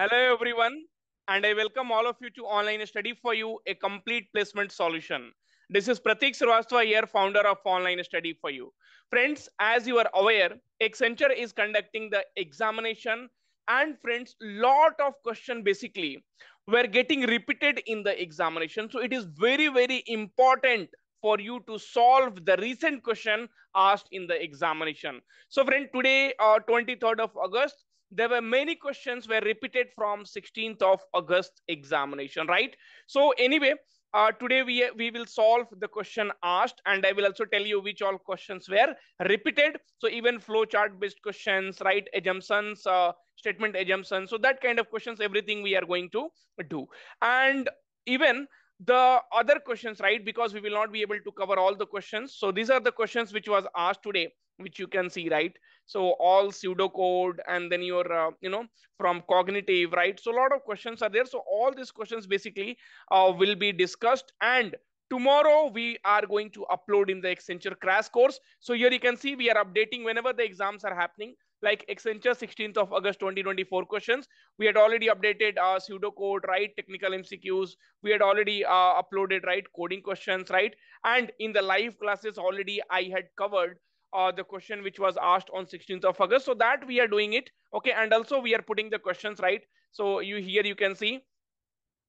Hello, everyone, and I welcome all of you to Online Study for You, a complete placement solution. This is Pratik Srivastava here, founder of Online Study for You. Friends, as you are aware, Accenture is conducting the examination and friends, lot of question basically were getting repeated in the examination. So it is very, very important for you to solve the recent question asked in the examination. So friend, today, uh, 23rd of August, there were many questions were repeated from 16th of August examination, right? So anyway, uh, today we, we will solve the question asked and I will also tell you which all questions were repeated. So even flowchart based questions, right? Assumptions, uh, statement assumptions. So that kind of questions, everything we are going to do. And even the other questions, right? Because we will not be able to cover all the questions. So these are the questions which was asked today, which you can see, right? So all pseudocode and then your, uh, you know, from cognitive, right? So a lot of questions are there. So all these questions basically uh, will be discussed and tomorrow we are going to upload in the Accenture crash course. So here you can see we are updating whenever the exams are happening like Accenture 16th of August 2024 questions. We had already updated uh, pseudocode, right? Technical MCQs. We had already uh, uploaded, right? Coding questions, right? And in the live classes already I had covered uh, the question which was asked on 16th of August. So that we are doing it. Okay. And also we are putting the questions, right? So you here you can see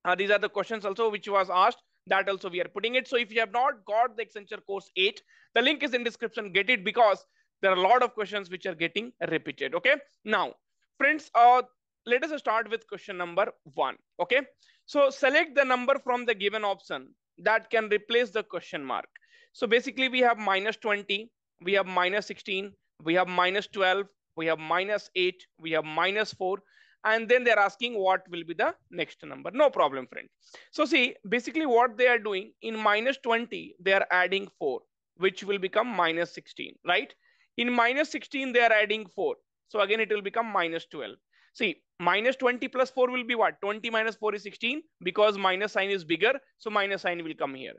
uh, these are the questions also which was asked that also we are putting it. So if you have not got the Accenture course 8, the link is in description. Get it because there are a lot of questions which are getting repeated. Okay. Now, friends, uh, let us start with question number one. Okay. So select the number from the given option that can replace the question mark. So basically we have minus 20, we have minus 16, we have minus 12, we have minus 8, we have minus 4, and then they're asking what will be the next number. No problem, friend. So see, basically what they are doing in minus 20, they are adding 4, which will become minus 16, right? In minus 16, they are adding 4. So again, it will become minus 12. See, minus 20 plus 4 will be what? 20 minus 4 is 16 because minus sign is bigger. So minus sign will come here.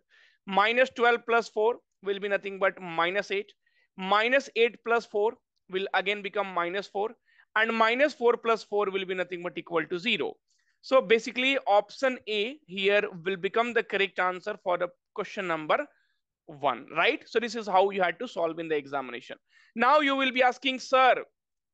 Minus 12 plus 4 will be nothing but minus 8. Minus 8 plus 4 will again become minus 4. And minus 4 plus 4 will be nothing but equal to 0. So basically option A here will become the correct answer for the question number one, right? So this is how you had to solve in the examination. Now you will be asking, sir,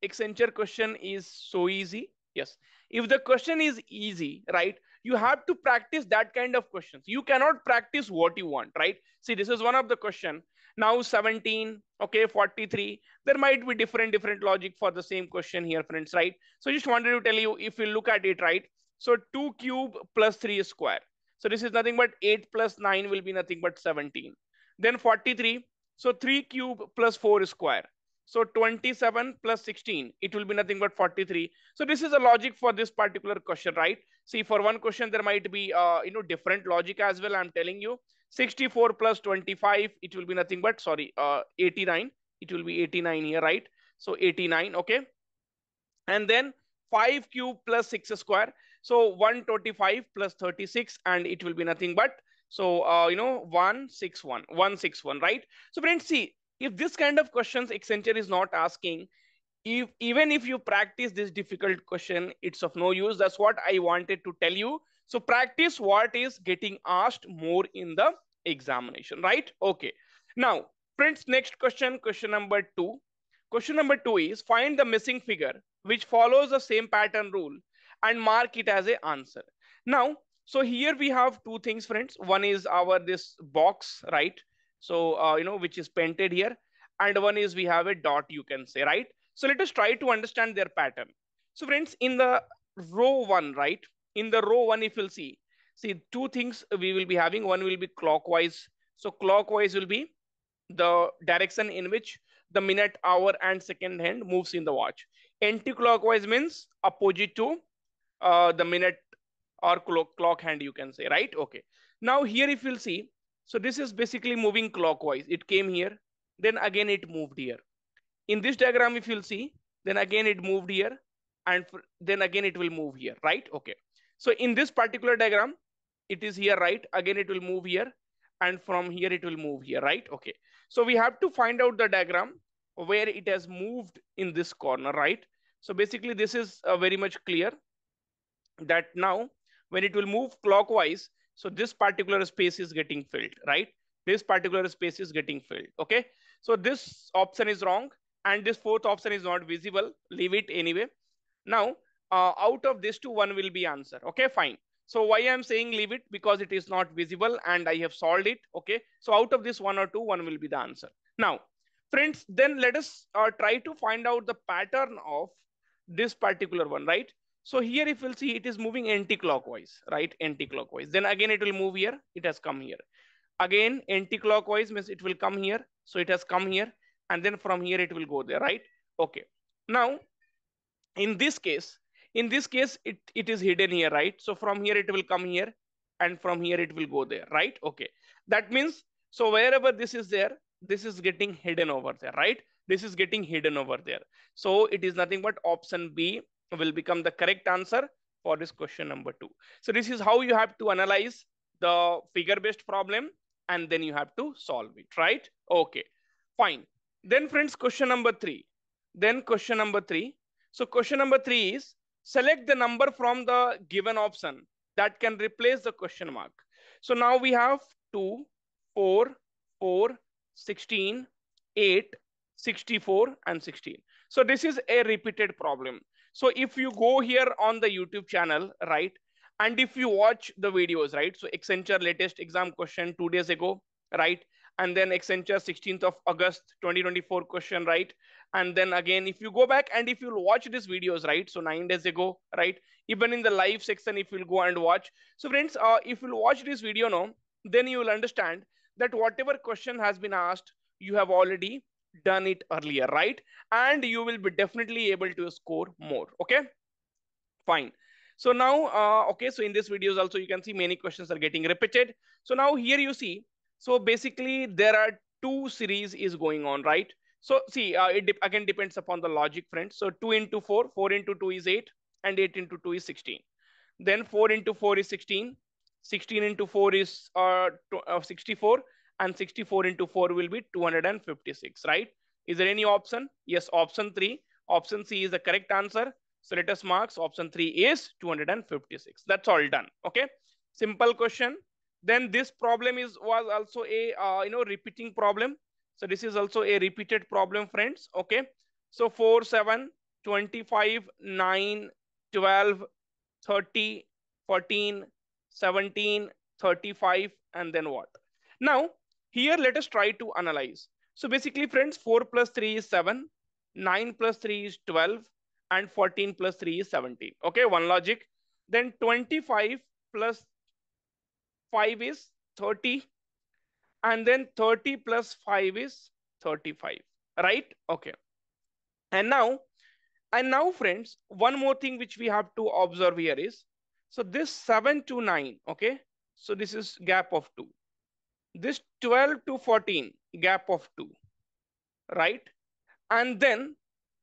Accenture question is so easy. Yes. If the question is easy, right, you have to practice that kind of questions. You cannot practice what you want, right? See, this is one of the question. Now 17, okay, 43. There might be different, different logic for the same question here, friends, right? So just wanted to tell you, if you look at it, right? So 2 cube plus 3 square. So this is nothing but 8 plus 9 will be nothing but 17. Then 43. So 3 cube plus 4 square. So 27 plus 16, it will be nothing but 43. So this is a logic for this particular question, right? See, for one question, there might be, uh, you know, different logic as well. I'm telling you 64 plus 25, it will be nothing but, sorry, uh, 89. It will be 89 here, right? So 89, okay. And then 5 cube plus 6 square. So 125 plus 36, and it will be nothing but so, uh, you know, 161, 161, right? So friends, see, if this kind of questions Accenture is not asking, if even if you practice this difficult question, it's of no use. That's what I wanted to tell you. So practice what is getting asked more in the examination, right? Okay. Now, friends, next question, question number two. Question number two is find the missing figure which follows the same pattern rule and mark it as a answer. Now, so here we have two things, friends. One is our this box, right? So, uh, you know, which is painted here. And one is we have a dot, you can say, right? So let us try to understand their pattern. So friends, in the row one, right? In the row one, if you'll see, see two things we will be having. One will be clockwise. So clockwise will be the direction in which the minute, hour, and second hand moves in the watch. Anti-clockwise means opposite to uh, the minute, or clock, clock hand you can say, right? Okay. Now here if you'll see, so this is basically moving clockwise. It came here, then again it moved here. In this diagram, if you'll see, then again it moved here, and then again it will move here, right? Okay. So in this particular diagram, it is here, right? Again it will move here, and from here it will move here, right? Okay. So we have to find out the diagram where it has moved in this corner, right? So basically this is uh, very much clear. that now when it will move clockwise, so this particular space is getting filled, right? This particular space is getting filled, okay? So this option is wrong and this fourth option is not visible. Leave it anyway. Now, uh, out of this two, one will be answer. Okay, fine. So why I'm saying leave it because it is not visible and I have solved it. Okay, so out of this one or two, one will be the answer. Now, friends, then let us uh, try to find out the pattern of this particular one, right? So here if you'll see it is moving anti-clockwise, right? Anti-clockwise. Then again it will move here. It has come here. Again anti-clockwise means it will come here. So it has come here and then from here it will go there, right? Okay. Now in this case, in this case, it, it is hidden here, right? So from here it will come here and from here it will go there, right? Okay. That means, so wherever this is there, this is getting hidden over there, right? This is getting hidden over there. So it is nothing but option B will become the correct answer for this question number two. So this is how you have to analyze the figure-based problem and then you have to solve it, right? Okay, fine. Then friends, question number three. Then question number three. So question number three is select the number from the given option that can replace the question mark. So now we have 2, 4, 4, 16, 8, 64 and 16. So this is a repeated problem. So if you go here on the YouTube channel, right, and if you watch the videos, right, so Accenture latest exam question two days ago, right, and then Accenture 16th of August 2024 question, right, and then again, if you go back and if you'll watch these videos, right? So nine days ago, right? Even in the live section, if you'll go and watch. So friends, uh, if you'll watch this video now, then you will understand that whatever question has been asked, you have already done it earlier, right? And you will be definitely able to score more, okay? Fine. So now, uh, okay, so in this videos also, you can see many questions are getting repeated. So now here you see, so basically there are two series is going on, right? So see, uh, it de again depends upon the logic, friends. So 2 into 4, 4 into 2 is 8, and 8 into 2 is 16. Then 4 into 4 is 16. 16 into 4 is uh, uh, 64, and 64 into 4 will be 256, right? Is there any option? Yes, option 3. Option C is the correct answer. So let us mark option 3 is 256. That's all done. Okay. Simple question. Then this problem is was also a uh, you know repeating problem. So this is also a repeated problem, friends. Okay. So 4, 7, 25, 9, 12, 30, 14, 17, 35, and then what? Now, here let us try to analyze. So basically, friends, 4 plus 3 is 7, 9 plus 3 is 12, and 14 plus 3 is 17. Okay, one logic. Then 25 plus 5 is 30, and then 30 plus 5 is 35 right okay and now and now friends one more thing which we have to observe here is so this 7 to 9 okay so this is gap of 2 this 12 to 14 gap of 2 right and then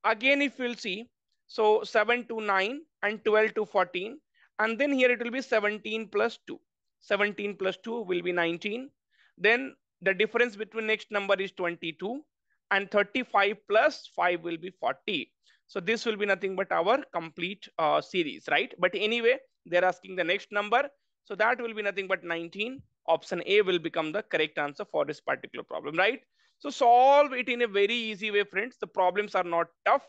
again if you'll see so 7 to 9 and 12 to 14 and then here it will be 17 plus 2 17 plus 2 will be 19 then the difference between next number is 22 and 35 plus 5 will be 40. So this will be nothing but our complete uh, series, right? But anyway, they're asking the next number. So that will be nothing but 19. Option A will become the correct answer for this particular problem, right? So solve it in a very easy way, friends. The problems are not tough.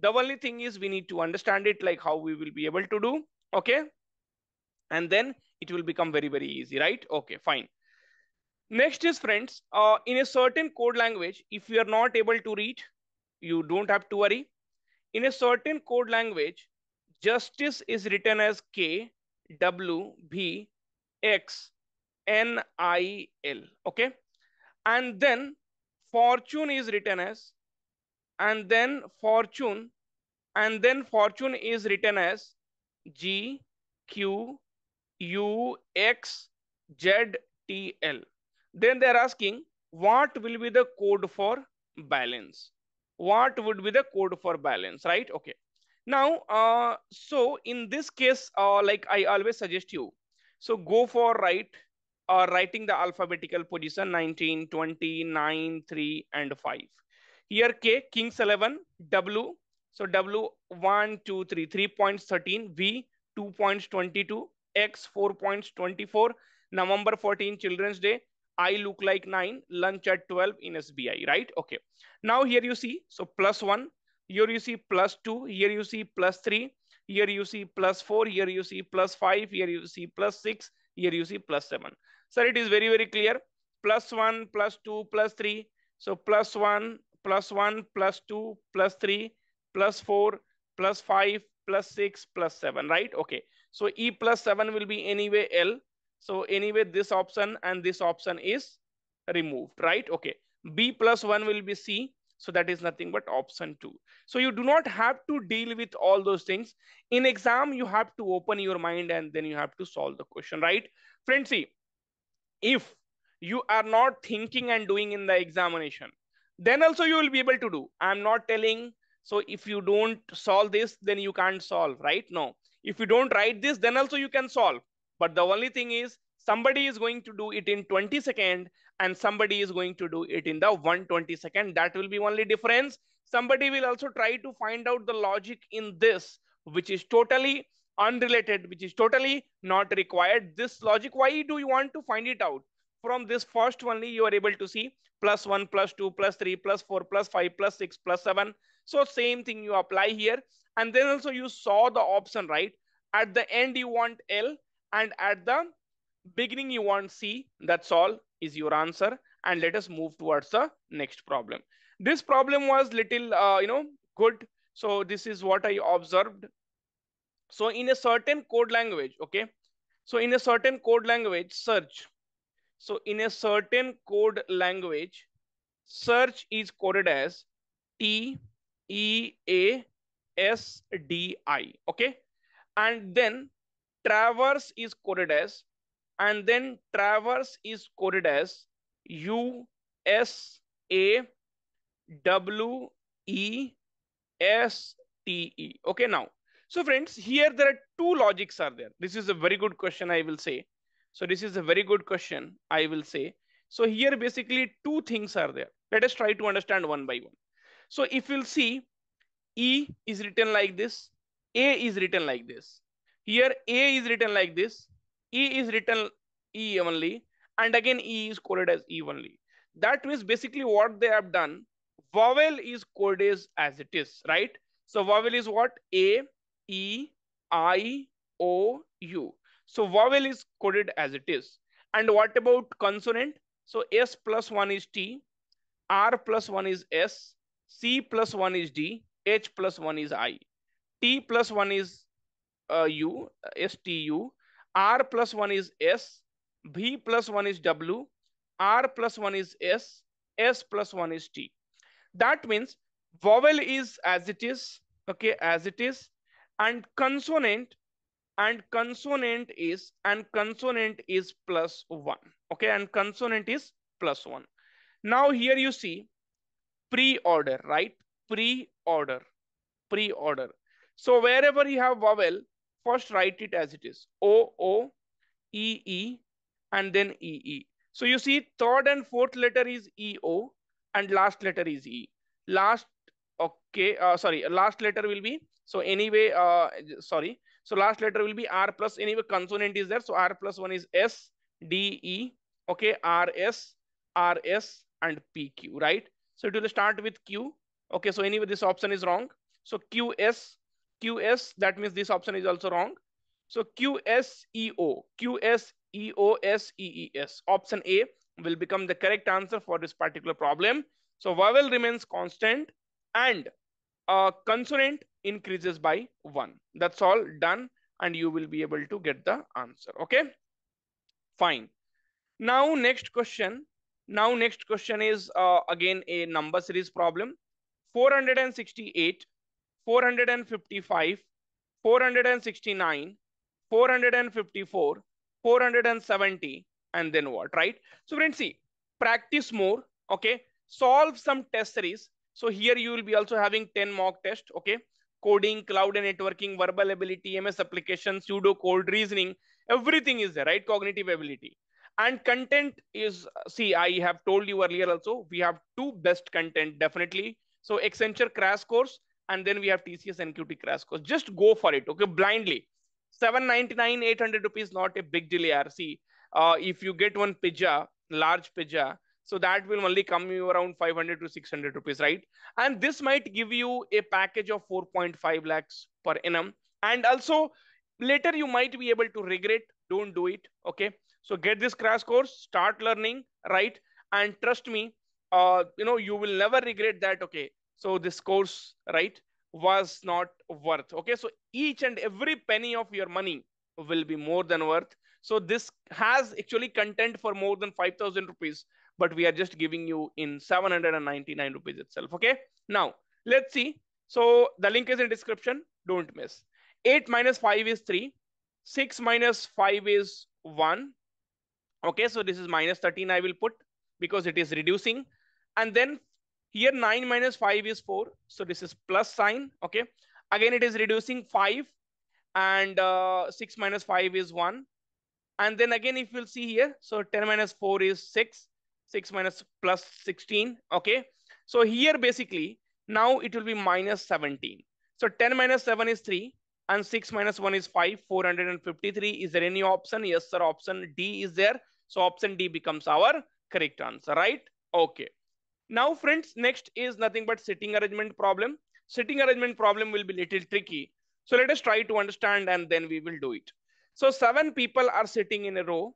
The only thing is we need to understand it like how we will be able to do, okay? And then it will become very, very easy, right? Okay, fine. Next is friends, uh, in a certain code language, if you are not able to read, you don't have to worry. In a certain code language, justice is written as K, W, B, X, N, I, L. Okay. And then fortune is written as, and then fortune, and then fortune is written as G, Q, U, X, Z, T, L. Then they're asking, what will be the code for balance? What would be the code for balance, right? Okay. Now, uh, so in this case, uh, like I always suggest you, so go for right, uh, writing the alphabetical position 19, 20, 9, 3, and 5. Here K, King's 11, W, so W 1, 2, 3, 3 points 13, V 2 points 22, X 4 points 24, November 14 Children's Day, I look like 9, lunch at 12 in SBI, right? Okay. Now here you see, so plus 1, here you see plus 2, here you see plus 3, here you see plus 4, here you see plus 5, here you see plus 6, here you see plus 7. Sir, it is very, very clear. Plus 1, plus 2, plus 3. So plus 1, plus 1, plus 2, plus 3, plus 4, plus 5, plus 6, plus 7, right? Okay. So E plus 7 will be anyway L. So anyway, this option and this option is removed, right? Okay. B plus 1 will be C. So that is nothing but option 2. So you do not have to deal with all those things. In exam, you have to open your mind and then you have to solve the question, right? Friends, see, if you are not thinking and doing in the examination, then also you will be able to do. I'm not telling, so if you don't solve this, then you can't solve, right? No. If you don't write this, then also you can solve. But the only thing is somebody is going to do it in 20 second and somebody is going to do it in the 120 second. That will be only difference. Somebody will also try to find out the logic in this, which is totally unrelated, which is totally not required. This logic, why do you want to find it out? From this first only, you are able to see plus 1, plus 2, plus 3, plus 4, plus 5, plus 6, plus 7. So same thing you apply here. And then also you saw the option, right? At the end, you want L and at the beginning you want C. That's all is your answer. And let us move towards the next problem. This problem was little, uh, you know, good. So this is what I observed. So in a certain code language, okay. So in a certain code language, search. So in a certain code language, search is coded as T E A S D I, okay. And then traverse is coded as and then traverse is coded as U S A W E S T E. Okay, now, so friends, here there are two logics are there. This is a very good question, I will say. So this is a very good question, I will say. So here basically two things are there. Let us try to understand one by one. So if you'll see, E is written like this, A is written like this. Here A is written like this, E is written E only, and again E is coded as E only. That means basically what they have done, vowel is coded as it is, right? So vowel is what? A, E, I, O, U. So vowel is coded as it is. And what about consonant? So S plus 1 is T, R plus 1 is S, C plus 1 is D, H plus 1 is I, T plus 1 is uh, U, STU, R plus 1 is S, V plus 1 is W, R plus 1 is S, S plus 1 is T. That means vowel is as it is, okay, as it is, and consonant and consonant is and consonant is plus 1, okay, and consonant is plus 1. Now here you see pre-order, right? Pre-order, pre-order. So wherever you have vowel, first write it as it is. O, O, E, E, and then E, E. So you see third and fourth letter is E, O, and last letter is E. Last, okay, uh, sorry, last letter will be, so anyway, uh, sorry. So last letter will be R plus, anyway, consonant is there. So R plus one is S, D, E, okay, R, S, R, S, and P, Q, right? So it will start with Q. Okay, so anyway, this option is wrong. So Q, S, QS, that means this option is also wrong. So QSEO, QSEOSEES, option A will become the correct answer for this particular problem. So vowel remains constant and uh, consonant increases by one. That's all done and you will be able to get the answer. Okay, fine. Now next question. Now next question is uh, again a number series problem. 468 455, 469, 454, 470, and then what, right? So friends, see, practice more, okay? Solve some test series. So here you will be also having 10 mock test, okay? Coding, cloud and networking, verbal ability, MS application, pseudo code, reasoning, everything is there, right? Cognitive ability. And content is, see, I have told you earlier also, we have two best content, definitely. So Accenture crash course and then we have TCS NQT crash course. Just go for it, okay, blindly. 799 800 rupees not a big deal see uh, if you get one pizza large pizza so that will only come you around 500 to 600 rupees right? And this might give you a package of 4.5 lakhs per annum. And also later you might be able to regret don't do it okay? So get this crash course start learning right? And trust me uh, you know you will never regret that okay so this course right was not worth. Okay so each and every penny of your money will be more than worth. So this has actually content for more than 5000 rupees but we are just giving you in 799 rupees itself okay? Now let's see. So the link is in description. Don't miss. 8 minus 5 is 3 6 minus 5 is 1 okay so this is minus 13 i will put because it is reducing. And then here 9 minus 5 is 4. So this is plus sign. Okay. Again, it is reducing 5 and uh, 6 minus 5 is 1. And then again, if you'll see here, so 10 minus 4 is 6. 6 minus plus 16. Okay. So here basically, now it will be minus 17. So 10 minus 7 is 3 and 6 minus 1 is 5. 453. Is there any option? Yes, sir. Option D is there. So option D becomes our correct answer, right? Okay. Now, friends, next is nothing but sitting arrangement problem. Sitting arrangement problem will be little tricky. So let us try to understand and then we will do it. So seven people are sitting in a row.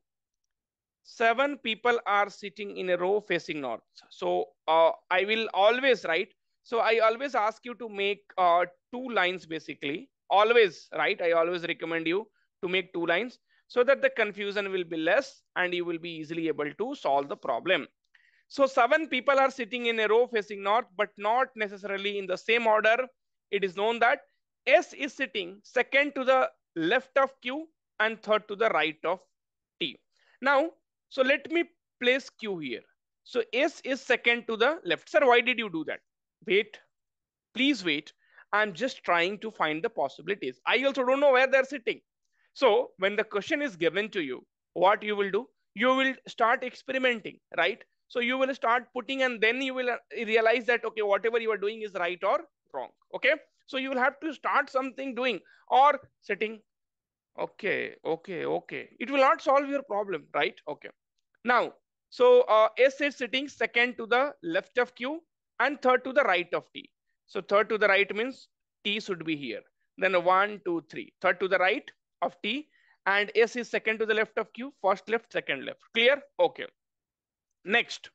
Seven people are sitting in a row facing north. So uh, I will always write. So I always ask you to make uh, two lines basically. Always, right? I always recommend you to make two lines so that the confusion will be less and you will be easily able to solve the problem. So seven people are sitting in a row facing north, but not necessarily in the same order. It is known that S is sitting second to the left of Q and third to the right of T. Now, so let me place Q here. So S is second to the left. Sir, why did you do that? Wait, please wait. I'm just trying to find the possibilities. I also don't know where they're sitting. So when the question is given to you, what you will do? You will start experimenting, right? So you will start putting and then you will uh, realize that, okay, whatever you are doing is right or wrong. Okay. So you will have to start something doing or sitting. Okay. Okay. Okay. It will not solve your problem, right? Okay. Now, so uh, S is sitting second to the left of Q and third to the right of T. So third to the right means T should be here. Then one, two, three. Third to the right of T and S is second to the left of Q. First left, second left. Clear? Okay. Next,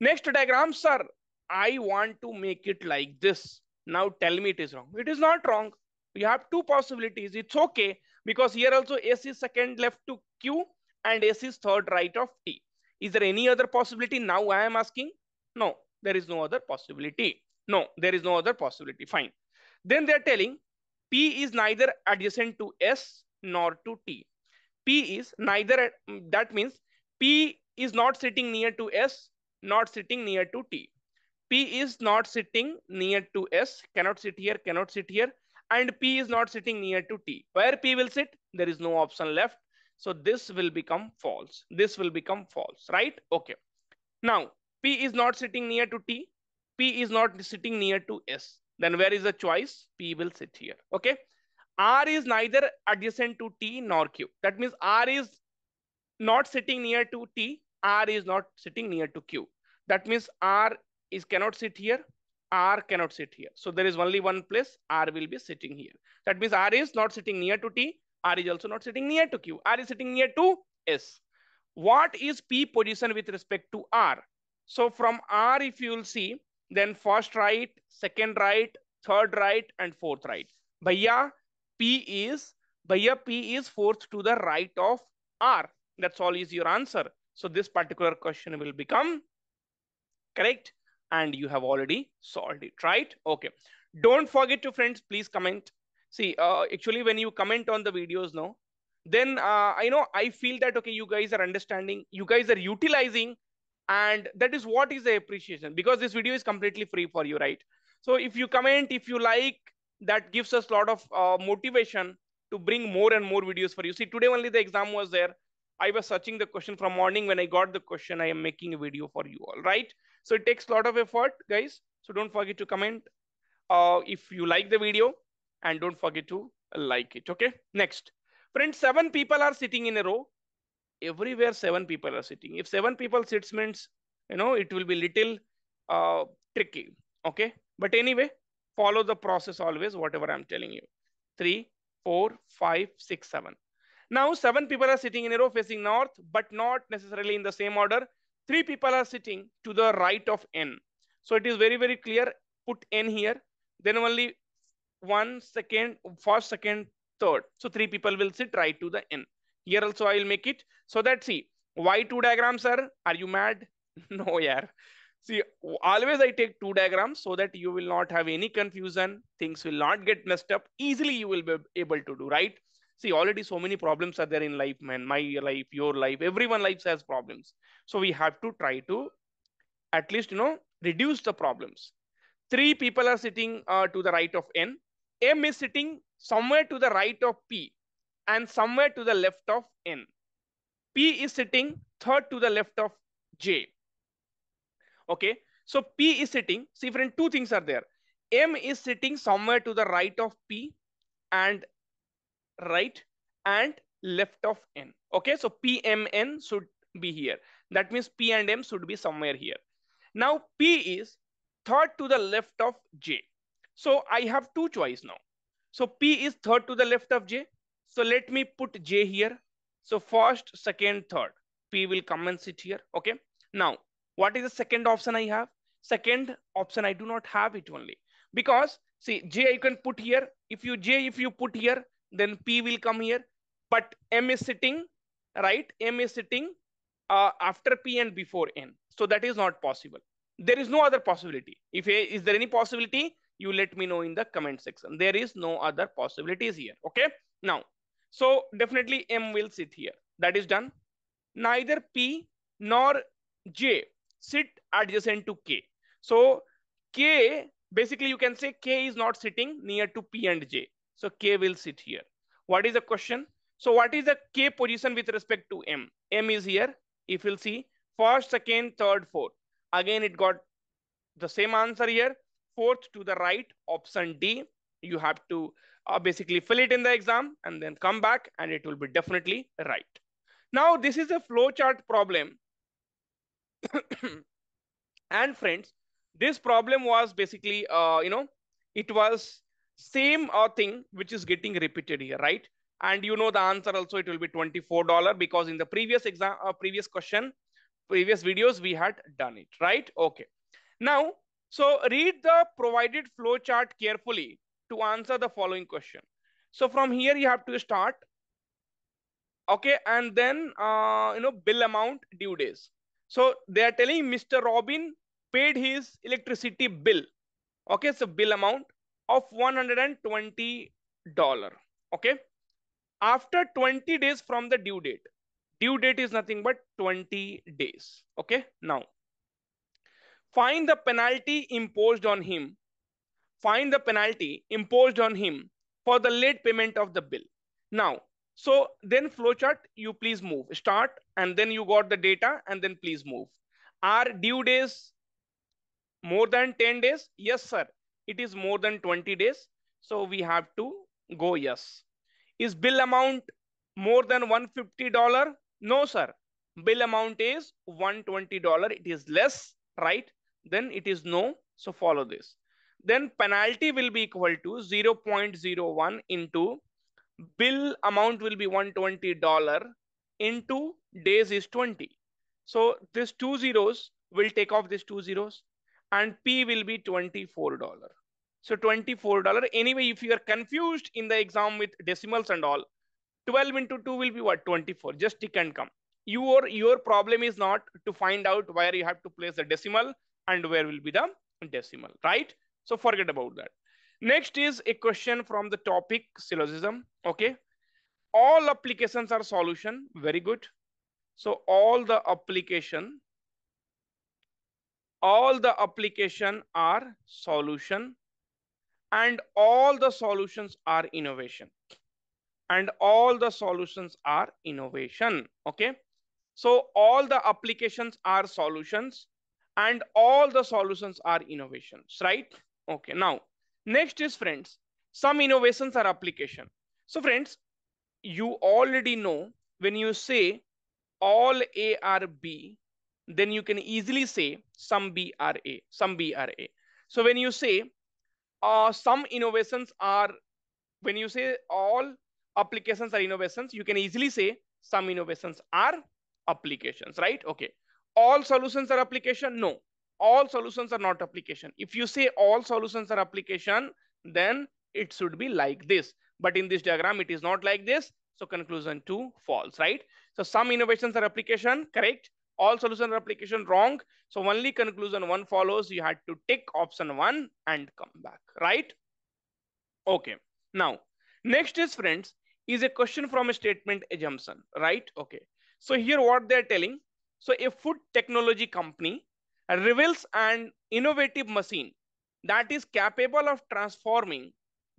next diagram, sir, I want to make it like this. Now tell me it is wrong. It is not wrong. You have two possibilities. It's okay because here also S is second left to Q and S is third right of T. Is there any other possibility? Now I am asking. No, there is no other possibility. No, there is no other possibility. Fine. Then they're telling P is neither adjacent to S nor to T. P is neither, that means P is not sitting near to S, not sitting near to T. P is not sitting near to S, cannot sit here, cannot sit here. And P is not sitting near to T. Where P will sit, there is no option left. So this will become false. This will become false, right? Okay. Now, P is not sitting near to T. P is not sitting near to S. Then where is the choice? P will sit here, okay? R is neither adjacent to T nor Q. That means R is not sitting near to T R is not sitting near to Q. That means R is cannot sit here. R cannot sit here. So there is only one place R will be sitting here. That means R is not sitting near to T. R is also not sitting near to Q. R is sitting near to S. What is P position with respect to R? So from R, if you will see, then first right, second right, third right, and fourth right. Bhaiya, P is, Bhaiya, P is fourth to the right of R. That's all is your answer. So this particular question will become correct and you have already solved it, right? Okay. Don't forget to friends, please comment. See, uh, actually when you comment on the videos, now, then uh, I know I feel that, okay, you guys are understanding, you guys are utilizing and that is what is the appreciation because this video is completely free for you, right? So if you comment, if you like, that gives us a lot of uh, motivation to bring more and more videos for you. See, today only the exam was there. I was searching the question from morning. When I got the question, I am making a video for you all, right? So it takes a lot of effort, guys. So don't forget to comment uh, if you like the video and don't forget to like it, okay? Next. Friends, seven people are sitting in a row. Everywhere seven people are sitting. If seven people sits means, you know, it will be little uh, tricky. Okay. But anyway, follow the process always, whatever I'm telling you. Three, four, five, six, seven. Now, seven people are sitting in a row facing north, but not necessarily in the same order. Three people are sitting to the right of n. So it is very, very clear. Put n here. Then only one second, first, second, third. So three people will sit right to the n. Here also I will make it. So that see, why two diagrams, sir? Are you mad? no, yeah. See, always I take two diagrams so that you will not have any confusion. Things will not get messed up. Easily you will be able to do, right? See, already so many problems are there in life, man. My life, your life, everyone life has problems. So we have to try to at least, you know, reduce the problems. Three people are sitting uh, to the right of N. M is sitting somewhere to the right of P and somewhere to the left of N. P is sitting third to the left of J. Okay. So P is sitting, see friend, two things are there. M is sitting somewhere to the right of P and right and left of N. Okay. So PMN should be here. That means P and M should be somewhere here. Now P is third to the left of J. So I have two choice now. So P is third to the left of J. So let me put J here. So first, second, third. P will come and sit here. Okay. Now what is the second option I have? Second option, I do not have it only. Because see, J you can put here. If you J, if you put here, then P will come here. But M is sitting, right? M is sitting uh, after P and before N. So that is not possible. There is no other possibility. If is there any possibility, you let me know in the comment section. There is no other possibilities here. Okay. Now, so definitely M will sit here. That is done. Neither P nor J sit adjacent to K. So K, basically you can say K is not sitting near to P and J. So K will sit here. What is the question? So what is the K position with respect to M? M is here. If you'll see first, second, third, fourth. Again, it got the same answer here. Fourth to the right, option D. You have to uh, basically fill it in the exam and then come back and it will be definitely right. Now, this is a flowchart problem and friends, this problem was basically, uh, you know, it was same uh, thing which is getting repeated here, right? And you know the answer also it will be $24 because in the previous exam, uh, previous question, previous videos we had done it, right? Okay. Now, so read the provided flow chart carefully to answer the following question. So from here you have to start. Okay, and then uh, you know bill amount due days. So they are telling Mr. Robin paid his electricity bill. Okay, so bill amount of $120. Okay. After 20 days from the due date. Due date is nothing but 20 days. Okay. Now, find the penalty imposed on him. Find the penalty imposed on him for the late payment of the bill. Now, so then flowchart, you please move. Start and then you got the data and then please move. Are due days more than 10 days? Yes, sir. It is more than 20 days. So we have to go yes. Is bill amount more than $150? No, sir. Bill amount is $120. It is less, right? Then it is no. So follow this. Then penalty will be equal to 0.01 into bill amount will be $120 into days is 20. So this two zeros will take off these two zeros and P will be $24. So $24. Anyway, if you are confused in the exam with decimals and all, 12 into 2 will be what? 24. Just tick and come. Your, your problem is not to find out where you have to place the decimal and where will be the decimal, right? So forget about that. Next is a question from the topic syllogism. Okay. All applications are solution. Very good. So all the application, all the application are solution and all the solutions are innovation and all the solutions are innovation. Okay. So all the applications are solutions and all the solutions are innovations, right? Okay. Now Next is friends, some innovations are application. So friends, you already know when you say all A are B, then you can easily say some B are A, some B are A. So when you say uh, some innovations are, when you say all applications are innovations, you can easily say some innovations are applications, right? Okay. All solutions are application? No. All solutions are not application. If you say all solutions are application, then it should be like this. But in this diagram, it is not like this. So conclusion two, false, right? So some innovations are application, correct? All solution replication wrong. So only conclusion one follows. You had to tick option one and come back, right? Okay. Now, next is friends, is a question from a statement assumption, right? Okay. So here what they're telling, so a food technology company reveals an innovative machine that is capable of transforming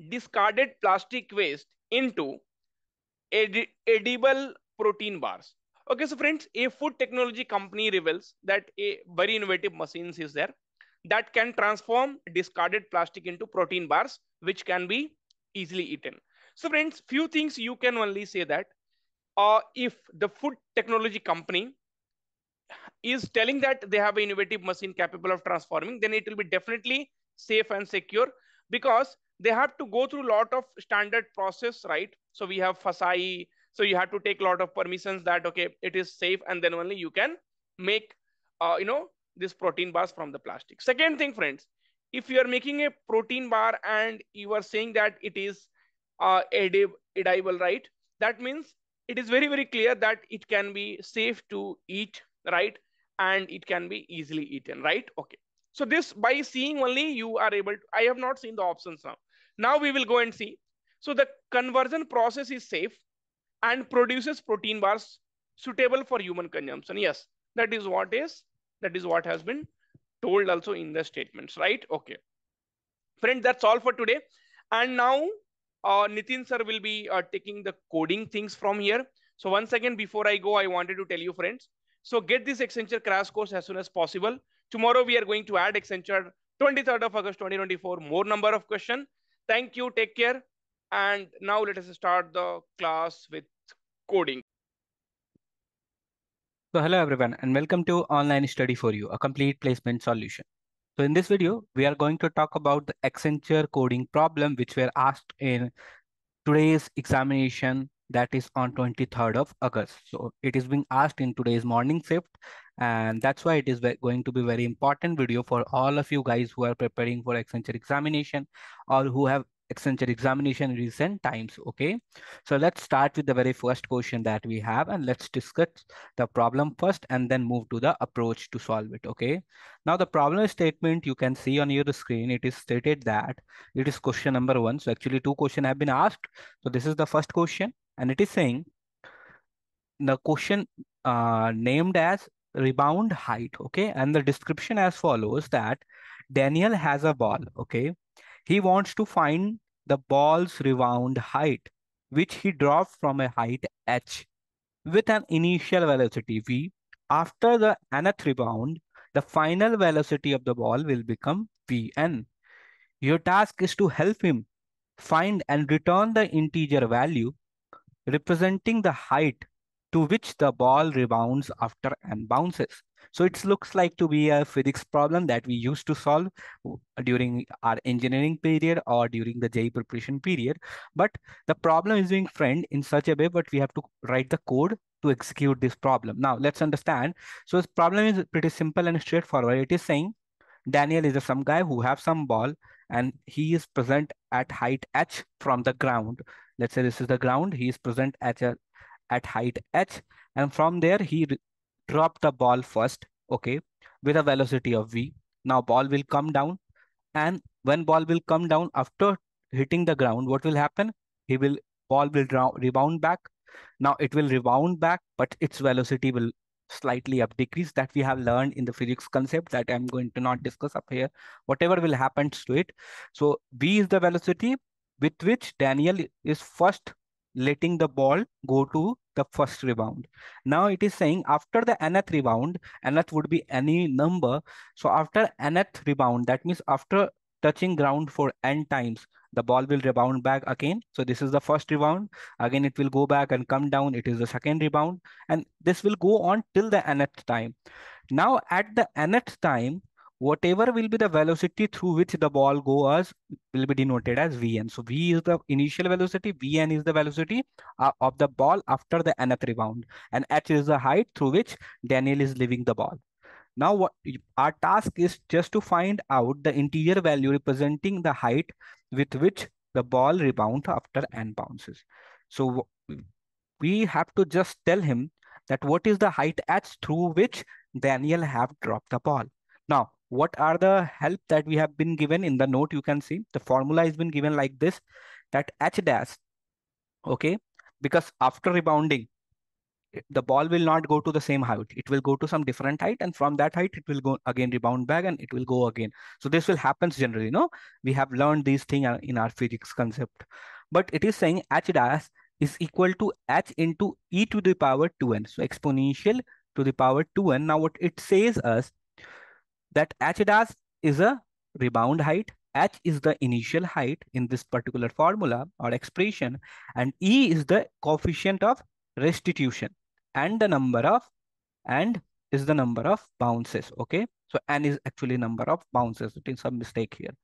discarded plastic waste into ed edible protein bars. Okay, so friends, a food technology company reveals that a very innovative machines is there that can transform discarded plastic into protein bars, which can be easily eaten. So friends, few things you can only say that uh, if the food technology company is telling that they have an innovative machine capable of transforming, then it will be definitely safe and secure because they have to go through a lot of standard process, right? So we have FSSAI, so you have to take a lot of permissions that, okay, it is safe and then only you can make, uh, you know, this protein bars from the plastic. Second thing, friends, if you are making a protein bar and you are saying that it is uh, edible, right? That means it is very, very clear that it can be safe to eat, right? And it can be easily eaten, right? Okay. So this by seeing only you are able to, I have not seen the options now. Now we will go and see. So the conversion process is safe and produces protein bars suitable for human consumption. Yes, that is what is, that is what has been told also in the statements, right? Okay. Friend, that's all for today. And now uh, Nitin sir will be uh, taking the coding things from here. So once again, before I go, I wanted to tell you friends, so get this Accenture crash course as soon as possible. Tomorrow we are going to add Accenture 23rd of August 2024, more number of question. Thank you, take care. And now let us start the class with coding. So hello everyone and welcome to Online Study for You, a complete placement solution. So in this video, we are going to talk about the Accenture coding problem which were asked in today's examination that is on 23rd of August. So it is being asked in today's morning shift and that's why it is going to be very important video for all of you guys who are preparing for Accenture examination or who have Accenture examination recent times. Okay, so let's start with the very first question that we have and let's discuss the problem first and then move to the approach to solve it. Okay, now the problem statement you can see on your screen, it is stated that it is question number one. So actually two questions have been asked. So this is the first question and it is saying the question uh, named as rebound height. Okay, and the description as follows that Daniel has a ball. Okay he wants to find the ball's rebound height, which he dropped from a height h with an initial velocity v. After the nth rebound, the final velocity of the ball will become vn. Your task is to help him find and return the integer value representing the height to which the ball rebounds after n bounces. So it looks like to be a physics problem that we used to solve during our engineering period or during the JEE preparation period. But the problem is being framed in such a way, but we have to write the code to execute this problem. Now let's understand. So this problem is pretty simple and straightforward. It is saying Daniel is a, some guy who have some ball and he is present at height h from the ground. Let's say this is the ground. He is present at a, at height h and from there he drop the ball first, okay, with a velocity of v. Now ball will come down and when ball will come down after hitting the ground, what will happen? He will, ball will rebound back. Now it will rebound back, but its velocity will slightly up decrease that we have learned in the physics concept that I'm going to not discuss up here. Whatever will happen to it. So v is the velocity with which Daniel is first letting the ball go to the first rebound. Now it is saying after the nth rebound, nth would be any number. So after nth rebound, that means after touching ground for n times, the ball will rebound back again. So this is the first rebound. Again, it will go back and come down. It is the second rebound. And this will go on till the nth time. Now at the nth time, whatever will be the velocity through which the ball goes will be denoted as Vn. So V is the initial velocity, Vn is the velocity uh, of the ball after the nth rebound, and h is the height through which Daniel is leaving the ball. Now what our task is just to find out the integer value representing the height with which the ball rebounds after n bounces. So we have to just tell him that what is the height h through which Daniel have dropped the ball. Now, what are the help that we have been given in the note you can see. The formula has been given like this that h dash okay? Because after rebounding the ball will not go to the same height. It will go to some different height and from that height it will go again rebound back and it will go again. So this will happen generally no we have learned these thing in our physics concept. But it is saying h dash is equal to h into e to the power 2n so exponential to the power 2n now what it says us that h dash is a rebound height, h is the initial height in this particular formula or expression, and e is the coefficient of restitution and the number of and is the number of bounces. Okay, so n is actually number of bounces. It is some mistake here.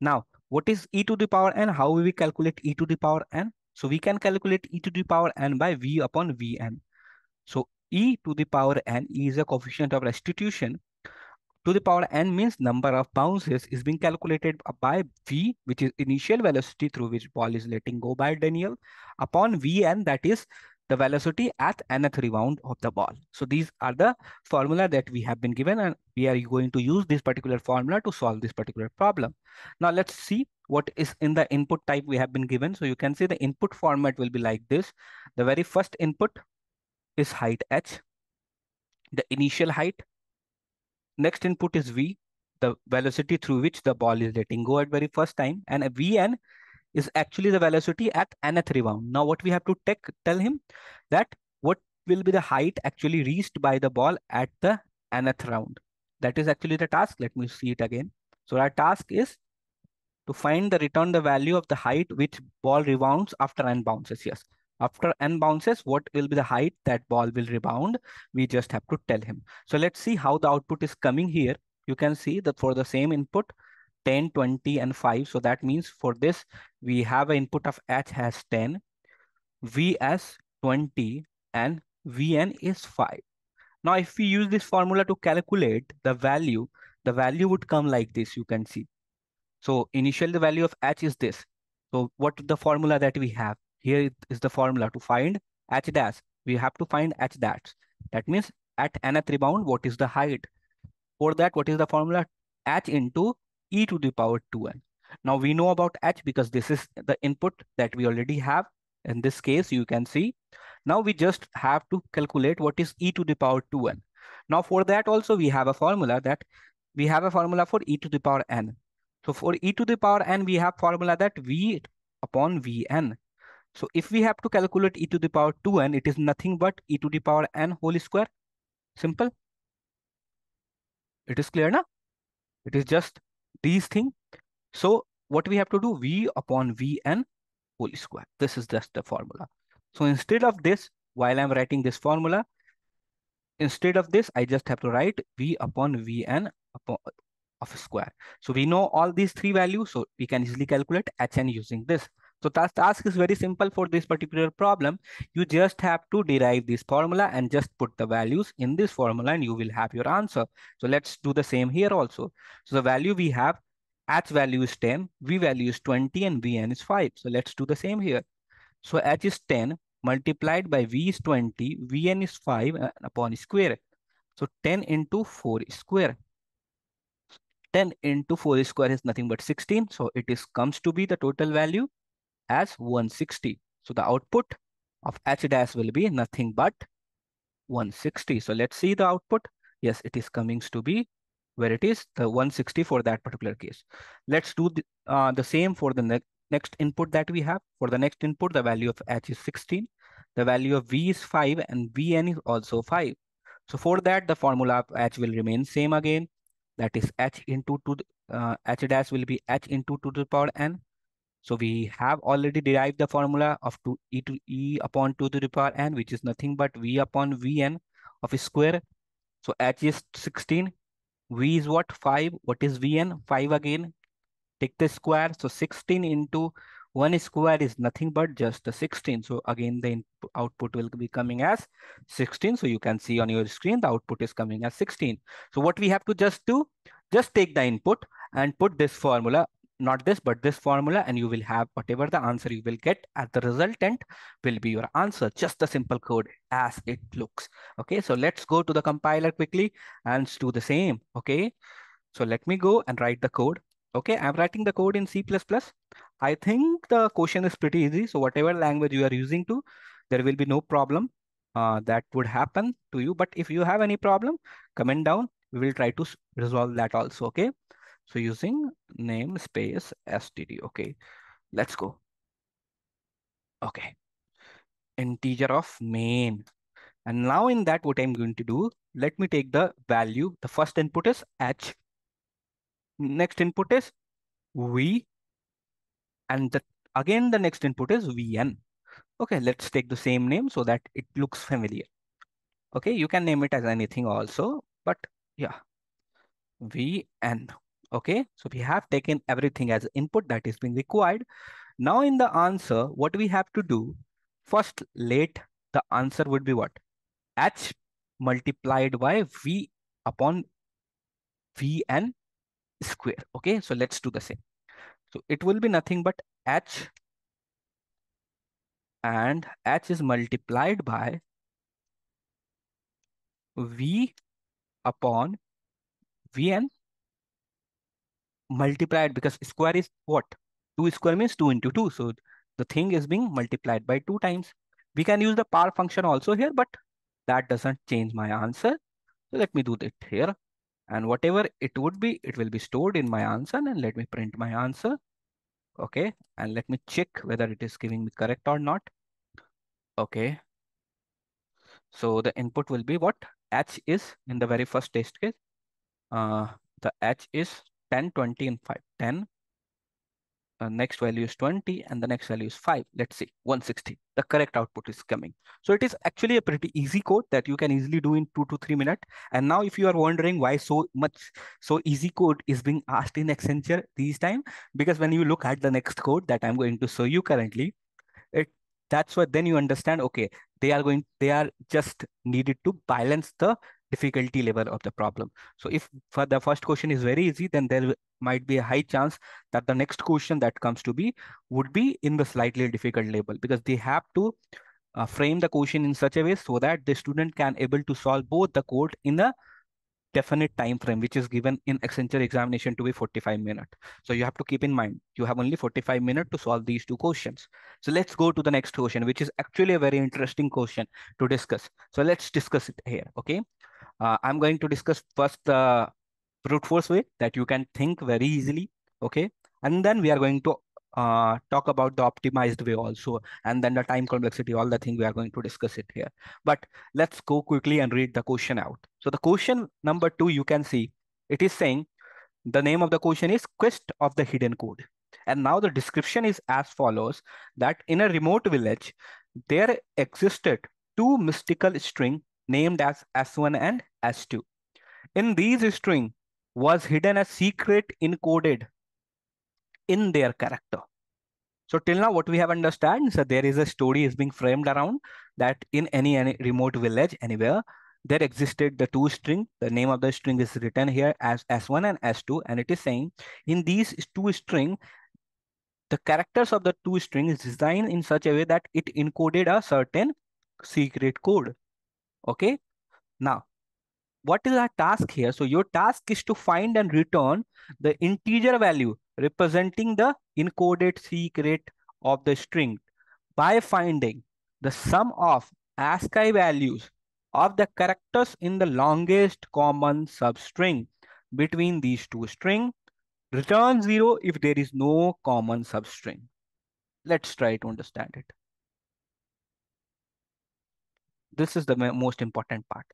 Now, what is e to the power n? How we calculate e to the power n? So we can calculate e to the power n by v upon vn. So e to the power n is a coefficient of restitution to the power n means number of bounces is being calculated by v, which is initial velocity through which ball is letting go by Daniel, upon vn, that is the velocity at nth rebound of the ball. So these are the formula that we have been given and we are going to use this particular formula to solve this particular problem. Now let's see what is in the input type we have been given. So you can see the input format will be like this. The very first input is height h, the initial height, Next input is V, the velocity through which the ball is letting go at very first time. And Vn is actually the velocity at nth rebound. Now what we have to take, tell him that what will be the height actually reached by the ball at the nth round. That is actually the task. Let me see it again. So our task is to find the return the value of the height which ball rebounds after n bounces. Yes. After n bounces, what will be the height that ball will rebound? We just have to tell him. So let's see how the output is coming here. You can see that for the same input, 10, 20, and 5. So that means for this, we have an input of h has 10, v as 20, and vn is 5. Now, if we use this formula to calculate the value, the value would come like this, you can see. So initially the value of h is this. So what the formula that we have? Here is the formula to find h dash. We have to find h dash. That means at nth rebound, what is the height? For that, what is the formula? h into e to the power 2n. Now we know about h because this is the input that we already have. In this case, you can see. Now we just have to calculate what is e to the power 2n. Now for that also we have a formula that we have a formula for e to the power n. So for e to the power n, we have formula that v upon vn. So if we have to calculate e to the power 2n, it is nothing but e to the power n whole square. Simple. It is clear now? It is just these things. So what we have to do, v upon vn whole square. This is just the formula. So instead of this, while I'm writing this formula, instead of this, I just have to write v upon vn upon, of square. So we know all these three values, so we can easily calculate hn using this. So task, task is very simple for this particular problem. You just have to derive this formula and just put the values in this formula and you will have your answer. So let's do the same here also. So the value we have, h value is 10, v value is 20 and vn is 5. So let's do the same here. So h is 10 multiplied by v is 20, vn is 5 uh, upon square. So 10 into 4 square. 10 into 4 square is nothing but 16. So it is comes to be the total value as 160. So the output of h dash will be nothing but 160. So let's see the output. Yes, it is coming to be where it is the 160 for that particular case. Let's do the, uh, the same for the ne next input that we have. For the next input, the value of h is 16. The value of v is 5 and vn is also 5. So for that, the formula of h will remain same again. That is h into 2, uh, h dash will be h into 2 to the power n So we have already derived the formula of 2 e to e upon 2 to the power n, which is nothing but v upon vn of a square. So h is 16. v is what? 5. What is vn? 5 again. Take the square. So 16 into 1 square is nothing but just the 16. So again, the output will be coming as 16. So you can see on your screen, the output is coming as 16. So what we have to just do, just take the input and put this formula not this, but this formula, and you will have whatever the answer you will get as the resultant will be your answer. Just the simple code as it looks. Okay, so let's go to the compiler quickly and do the same. Okay, so let me go and write the code. Okay, I'm writing the code in C++. I think the question is pretty easy. So whatever language you are using to, there will be no problem uh, that would happen to you. But if you have any problem, comment down. We will try to resolve that also. Okay. So using namespace std. Okay, let's go. Okay, integer of main. And now in that, what I'm going to do, let me take the value. The first input is h. Next input is v. And the, again, the next input is vn. Okay, let's take the same name so that it looks familiar. Okay, you can name it as anything also, but yeah, vn. Okay, so we have taken everything as input that is being required. Now in the answer, what we have to do, first let the answer would be what? H multiplied by V upon Vn square. Okay, so let's do the same. So it will be nothing but H and H is multiplied by V upon Vn multiplied because square is what? 2 square means 2 into 2. So the thing is being multiplied by 2 times. We can use the power function also here, but that doesn't change my answer. So let me do that here. And whatever it would be, it will be stored in my answer. And let me print my answer. Okay. And let me check whether it is giving me correct or not. Okay. So the input will be what? H is in the very first test case. Uh, the H is 10, 20, and 5. 10. Uh, next value is 20 and the next value is 5. Let's see, 160. The correct output is coming. So it is actually a pretty easy code that you can easily do in two to three minutes. And now if you are wondering why so much, so easy code is being asked in Accenture these time, because when you look at the next code that I'm going to show you currently, it that's what then you understand, okay, they are going, they are just needed to balance the difficulty level of the problem. So if for the first question is very easy, then there might be a high chance that the next question that comes to be would be in the slightly difficult level because they have to uh, frame the question in such a way so that the student can able to solve both the code in a definite time frame which is given in Accenture examination to be 45 minutes. So you have to keep in mind you have only 45 minutes to solve these two questions. So let's go to the next question which is actually a very interesting question to discuss. So let's discuss it here. Okay. Uh, I'm going to discuss first the brute force way that you can think very easily. Okay. And then we are going to uh, talk about the optimized way also. And then the time complexity, all the thing we are going to discuss it here. But let's go quickly and read the question out. So the question number two, you can see it is saying the name of the question is Quest of the Hidden Code. And now the description is as follows that in a remote village, there existed two mystical string named as S1 and S2. In these string was hidden a secret encoded in their character. So till now, what we have understand is that there is a story is being framed around that in any, any remote village anywhere, there existed the two string. The name of the string is written here as S1 and S2. And it is saying in these two string, the characters of the two string is designed in such a way that it encoded a certain secret code. Okay. Now, what is our task here? So your task is to find and return the integer value representing the encoded secret of the string by finding the sum of ASCII values of the characters in the longest common substring between these two strings. Return zero if there is no common substring. Let's try to understand it. This is the most important part.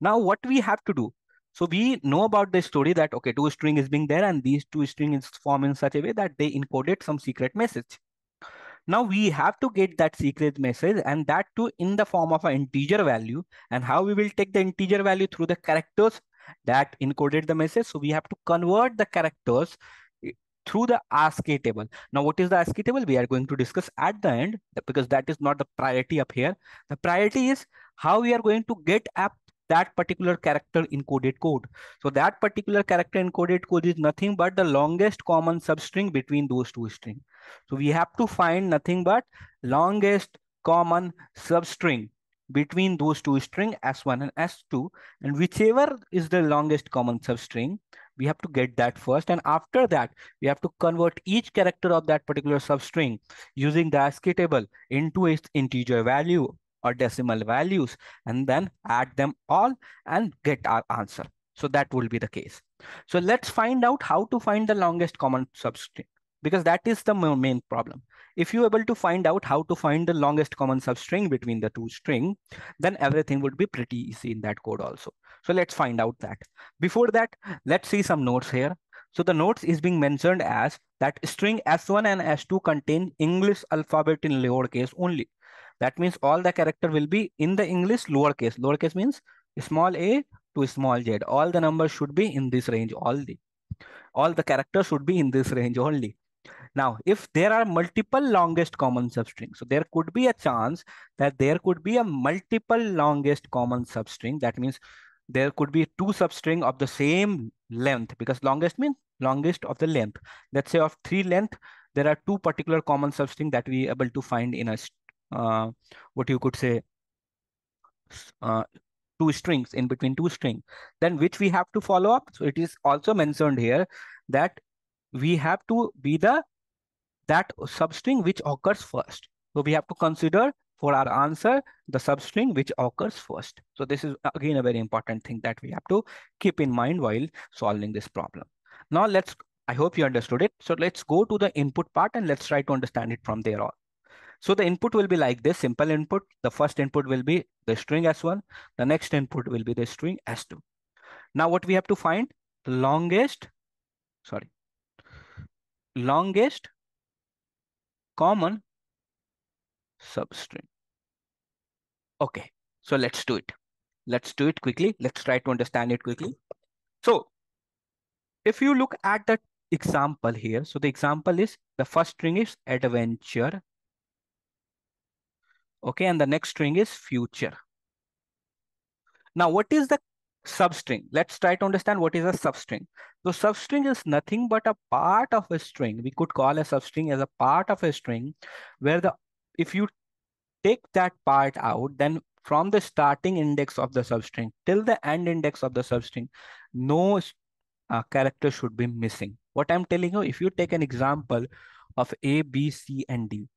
Now, what we have to do, So we know about the story that, okay, two string is being there and these two string is formed in such a way that they encoded some secret message. Now we have to get that secret message and that too in the form of an integer value and how we will take the integer value through the characters that encoded the message. So we have to convert the characters eh, through the ASCII table. Now, what is the ASCII table? We are going to discuss at the end because that is not the priority up here. The priority is how we are going to get up that particular character encoded code. So that particular character encoded code is nothing but the longest common substring between those two strings. So we have to find nothing but longest common substring between those two string S1 and S2 and whichever is the longest common substring we have to get that first and after that we have to convert each character of that particular substring using the ASCII table into its integer value or decimal values and then add them all and get our answer. So that will be the case. So let's find out how to find the longest common substring because that is the main problem. If you're able to find out how to find the longest common substring between the two string, then everything would be pretty easy in that code also. So let's find out that. Before that, let's see some notes here. So the notes is being mentioned as that string S1 and S2 contain English alphabet in lowercase only. That means all the character will be in the English lowercase. Lowercase means small a to small z. All the numbers should be in this range only. All the characters should be in this range only. Now, if there are multiple longest common substring, so there could be a chance that there could be a multiple longest common substring. That means there could be two substring of the same length because longest means longest of the length. Let's say of three length, there are two particular common substring that we able to find in a uh, what you could say uh, two strings in between two string then which we have to follow up. So it is also mentioned here that we have to be the that substring which occurs first. So we have to consider for our answer the substring which occurs first. So this is again a very important thing that we have to keep in mind while solving this problem. Now let's i hope you understood it. So let's go to the input part and let's try to understand it from there on so the input will be like this simple input. The first input will be the string S1. The next input will be the string S2. Now what we have to find? The longest, sorry, longest common substring. Okay, so let's do it. Let's do it quickly. Let's try to understand it quickly. So if you look at the example here, so the example is the first string is adventure Okay, and the next string is future. Now, what is the substring? Let's try to understand what is a substring. So substring is nothing but a part of a string. We could call a substring as a part of a string where the if you take that part out, then from the starting index of the substring till the end index of the substring, no uh, character should be missing. What I'm telling you, if you take an example of A, B, C, and D,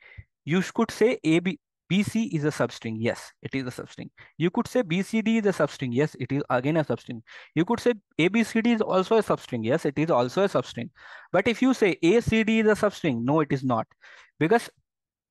you could say A, B, BC is a substring. Yes, it is a substring. You could say BCD is a substring. Yes, it is again a substring. You could say ABCD is also a substring. Yes, it is also a substring. But if you say ACD is a substring, no, it is not. Because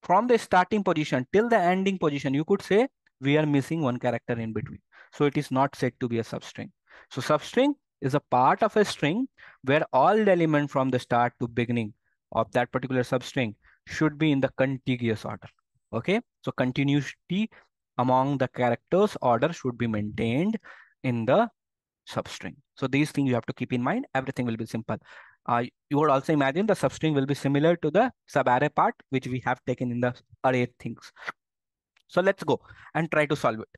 from the starting position till the ending position, you could say we are missing one character in between. So it is not said to be a substring. So substring is a part of a string where all the element from the start to beginning of that particular substring should be in the contiguous order. Okay, so continuity among the characters order should be maintained in the substring. So these things you have to keep in mind. Everything will be simple. Uh, you would also imagine the substring will be similar to the subarray part, which we have taken in the array things. So let's go and try to solve it.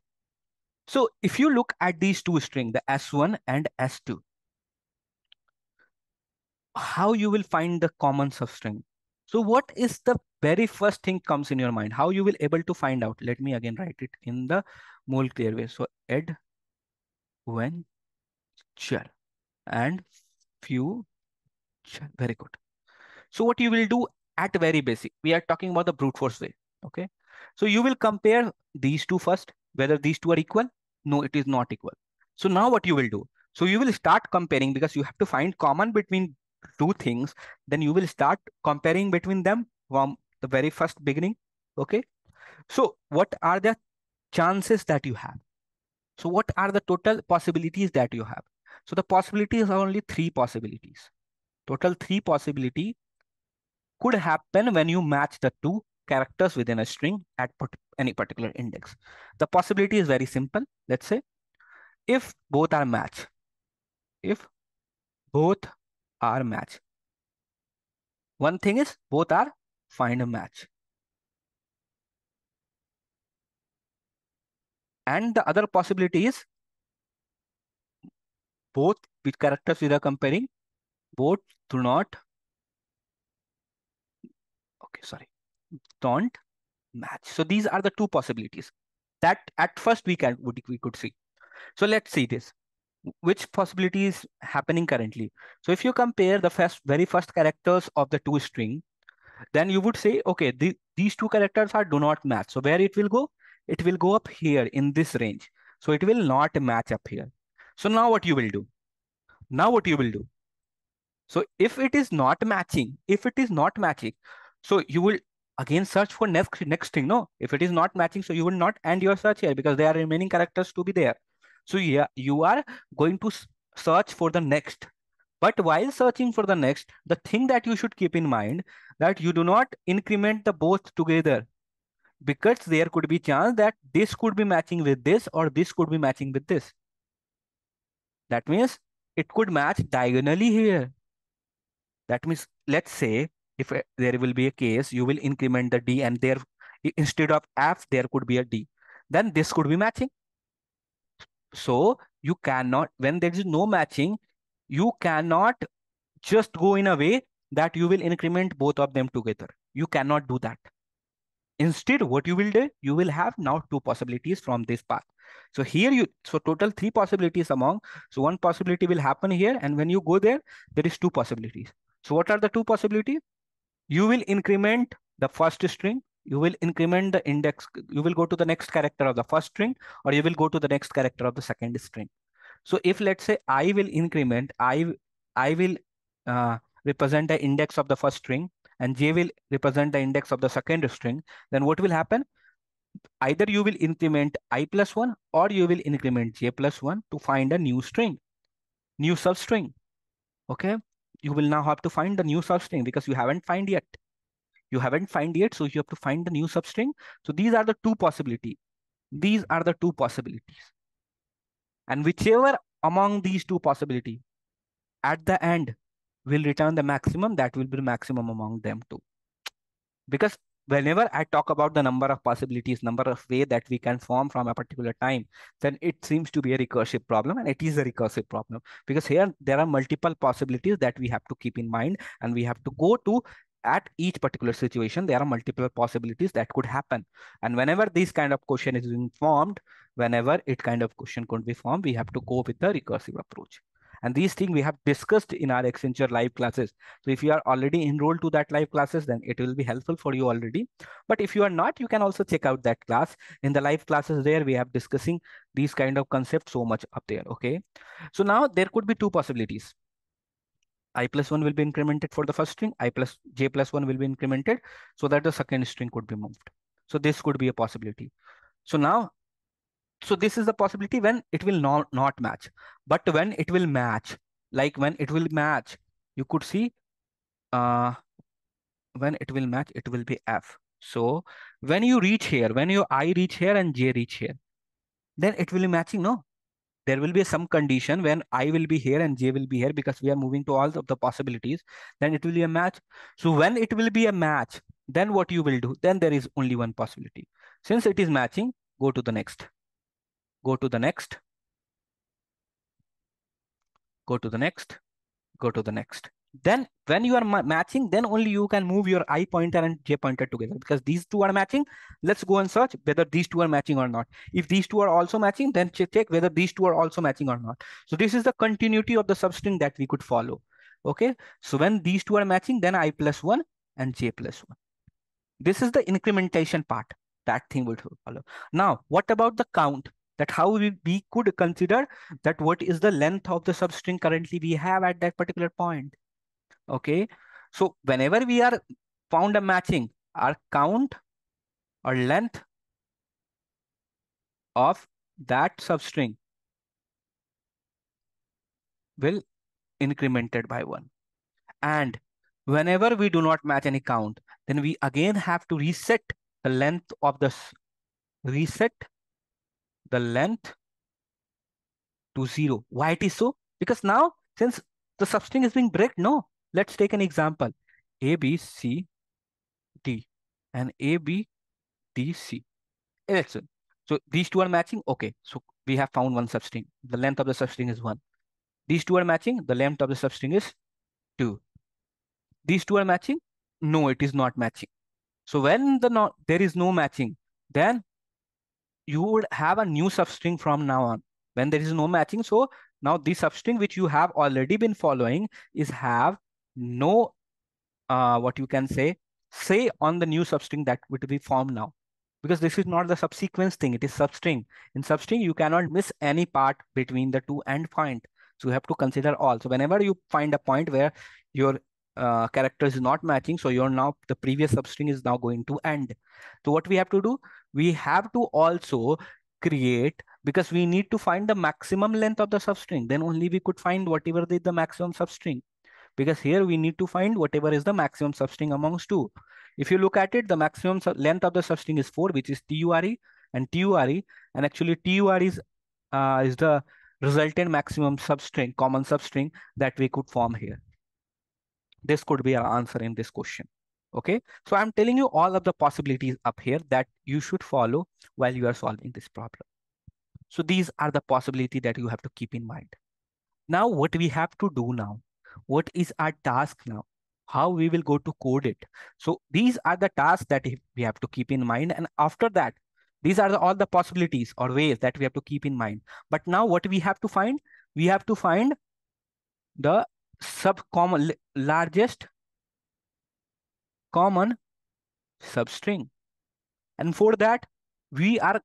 So if you look at these two strings, the S1 and S2, how you will find the common substring? So what is the very first thing comes in your mind? How you will able to find out? Let me again write it in the more clear way. So char and few very good. So what you will do at very basic, we are talking about the brute force way. Okay. So you will compare these two first, whether these two are equal. No, it is not equal. So now what you will do? So you will start comparing because you have to find common between two things, then you will start comparing between them from the very first beginning. Okay. So what are the chances that you have? So what are the total possibilities that you have? So the possibilities are only three possibilities. Total three possibility could happen when you match the two characters within a string at any particular index. The possibility is very simple. Let's say if both are match, if both are match. One thing is both are find a match. And the other possibility is both with characters we are comparing, both do not, okay, sorry, don't match. So these are the two possibilities that at first we can we could see. So let's see this. Which possibility is happening currently? So if you compare the first very first characters of the two string, then you would say, okay, the, these two characters are do not match. So where it will go? It will go up here in this range. So it will not match up here. So now what you will do? Now what you will do? So if it is not matching, if it is not matching, so you will again search for next next thing. No, if it is not matching, so you will not end your search here because there are remaining characters to be there. So yeah, you are going to search for the next. But while searching for the next, the thing that you should keep in mind that you do not increment the both together because there could be chance that this could be matching with this or this could be matching with this. That means it could match diagonally here. That means, let's say if eh, there will be a case, you will increment the D and there instead of F, there could be a D. Then this could be matching. So you cannot, when there is no matching, you cannot just go in a way that you will increment both of them together. You cannot do that. Instead, what you will do, you will have now two possibilities from this path. So here you, so total three possibilities among, so one possibility will happen here. And when you go there, there is two possibilities. So what are the two possibilities? You will increment the first string, you will increment the index, you will go to the next character of the first string, or you will go to the next character of the second string. So if let's say I will increment, I, I will uh, represent the index of the first string and j will represent the index of the second string, then what will happen? Either you will increment i plus 1 or you will increment j plus 1 to find a new string, new substring. Okay, you will now have to find the new substring because you haven't find yet. You haven't find yet, so you have to find the new substring. So these are the two possibilities. These are the two possibilities. And whichever among these two possibilities, at the end, will return the maximum, that will be the maximum among them too. Because whenever I talk about the number of possibilities, number of way that we can form from a particular time, then it seems to be a recursive problem and it is a recursive problem because here there are multiple possibilities that we have to keep in mind and we have to go to at each particular situation, there are multiple possibilities that could happen. And whenever this kind of question is being formed, whenever it kind of question could be formed, we have to go with the recursive approach. And these things we have discussed in our Accenture live classes. So if you are already enrolled to that live classes, then it will be helpful for you already. But if you are not, you can also check out that class. In the live classes there, we have discussing these kind of concepts so much up there, okay? So now there could be two possibilities. I plus 1 will be incremented for the first string, i plus j plus 1 will be incremented so that the second string could be moved. So this could be a possibility. So now so this is the possibility when it will not, not match. But when it will match, like when it will match, you could see uh, when it will match, it will be F. So when you reach here, when your I reach here and J reach here, then it will be matching, no? There will be some condition when I will be here and J will be here because we are moving to all of the possibilities, then it will be a match. So when it will be a match, then what you will do? Then there is only one possibility. Since it is matching, go to the next go to the next, go to the next, go to the next. Then when you are ma matching, then only you can move your I pointer and J pointer together because these two are matching. Let's go and search whether these two are matching or not. If these two are also matching, then check whether these two are also matching or not. So this is the continuity of the substring that we could follow. Okay. So when these two are matching, then I plus one and J plus one. This is the incrementation part. That thing will follow. Now, what about the count? that how we, we could consider that what is the length of the substring currently we have at that particular point. Okay. So whenever we are found a matching, our count or length of that substring will incremented by one. And whenever we do not match any count, then we again have to reset the length of this reset the length to zero. Why it is so? Because now since the substring is being break, no. Let's take an example. A, B, C, D and A, B, D, C. Excellent. So these two are matching. Okay. So we have found one substring. The length of the substring is one. These two are matching. The length of the substring is two. These two are matching. No, it is not matching. So when the not there is no matching, then you would have a new substring from now on. When there is no matching, so now the substring which you have already been following is have no, uh, what you can say, say on the new substring that would be formed now. Because this is not the subsequence thing, it is substring. In substring, you cannot miss any part between the two end point. So you have to consider all. So whenever you find a point where your uh, character is not matching, so you're now, the previous substring is now going to end. So what we have to do, we have to also create, because we need to find the maximum length of the substring, then only we could find whatever the, the maximum substring. Because here we need to find whatever is the maximum substring amongst two. If you look at it, the maximum length of the substring is 4, which is TURE and TURE. And actually TUR is, uh, is the resultant maximum substring, common substring that we could form here. This could be our answer in this question. Okay, so I'm telling you all of the possibilities up here that you should follow while you are solving this problem. So these are the possibility that you have to keep in mind. Now, what we have to do now, what is our task now? How we will go to code it. So these are the tasks that we have to keep in mind. And after that, these are the, all the possibilities or ways that we have to keep in mind. But now what we have to find? We have to find the subcommon largest common substring. And for that, we are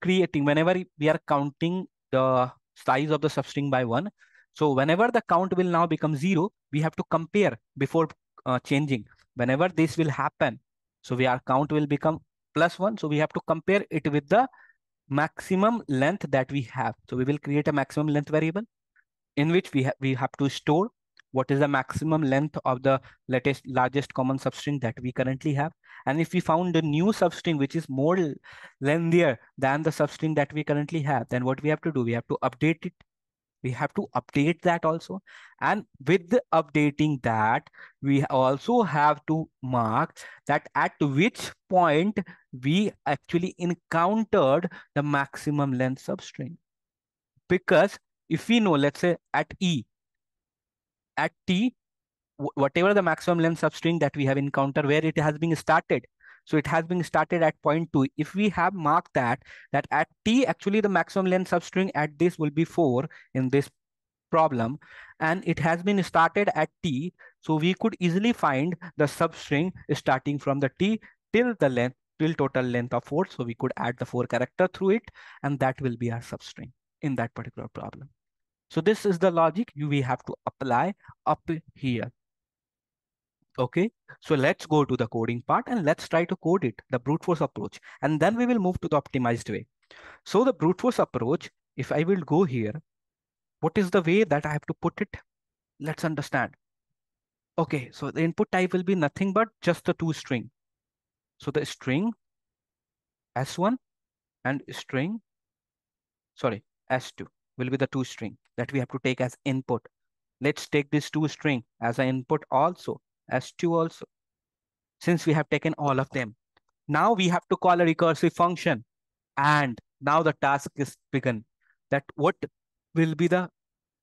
creating, whenever we are counting the size of the substring by one. So whenever the count will now become zero, we have to compare before uh, changing. Whenever this will happen, so we our count will become plus one. So we have to compare it with the maximum length that we have. So we will create a maximum length variable in which we, ha we have to store what is the maximum length of the latest largest common substring that we currently have. And if we found a new substring which is more lengthier than the substring that we currently have, then what we have to do, we have to update it. We have to update that also. And with the updating that, we also have to mark that at which point we actually encountered the maximum length substring. Because if we know, let's say at E, at T, whatever the maximum length substring that we have encountered where it has been started. So it has been started at point two. If we have marked that, that at T, actually the maximum length substring at this will be four in this problem. And it has been started at T. So we could easily find the substring starting from the T till the length, till total length of four. So we could add the four character through it. And that will be our substring in that particular problem. So this is the logic you we have to apply up here. Okay, so let's go to the coding part and let's try to code it, the brute force approach. And then we will move to the optimized way. So the brute force approach, if I will go here, what is the way that I have to put it? Let's understand. Okay, so the input type will be nothing but just the two string. So the string S1 and string, sorry, S2 will be the two string that we have to take as input. Let's take this two string as an input also, as two also, since we have taken all of them. Now we have to call a recursive function. And now the task is begun. That what will be the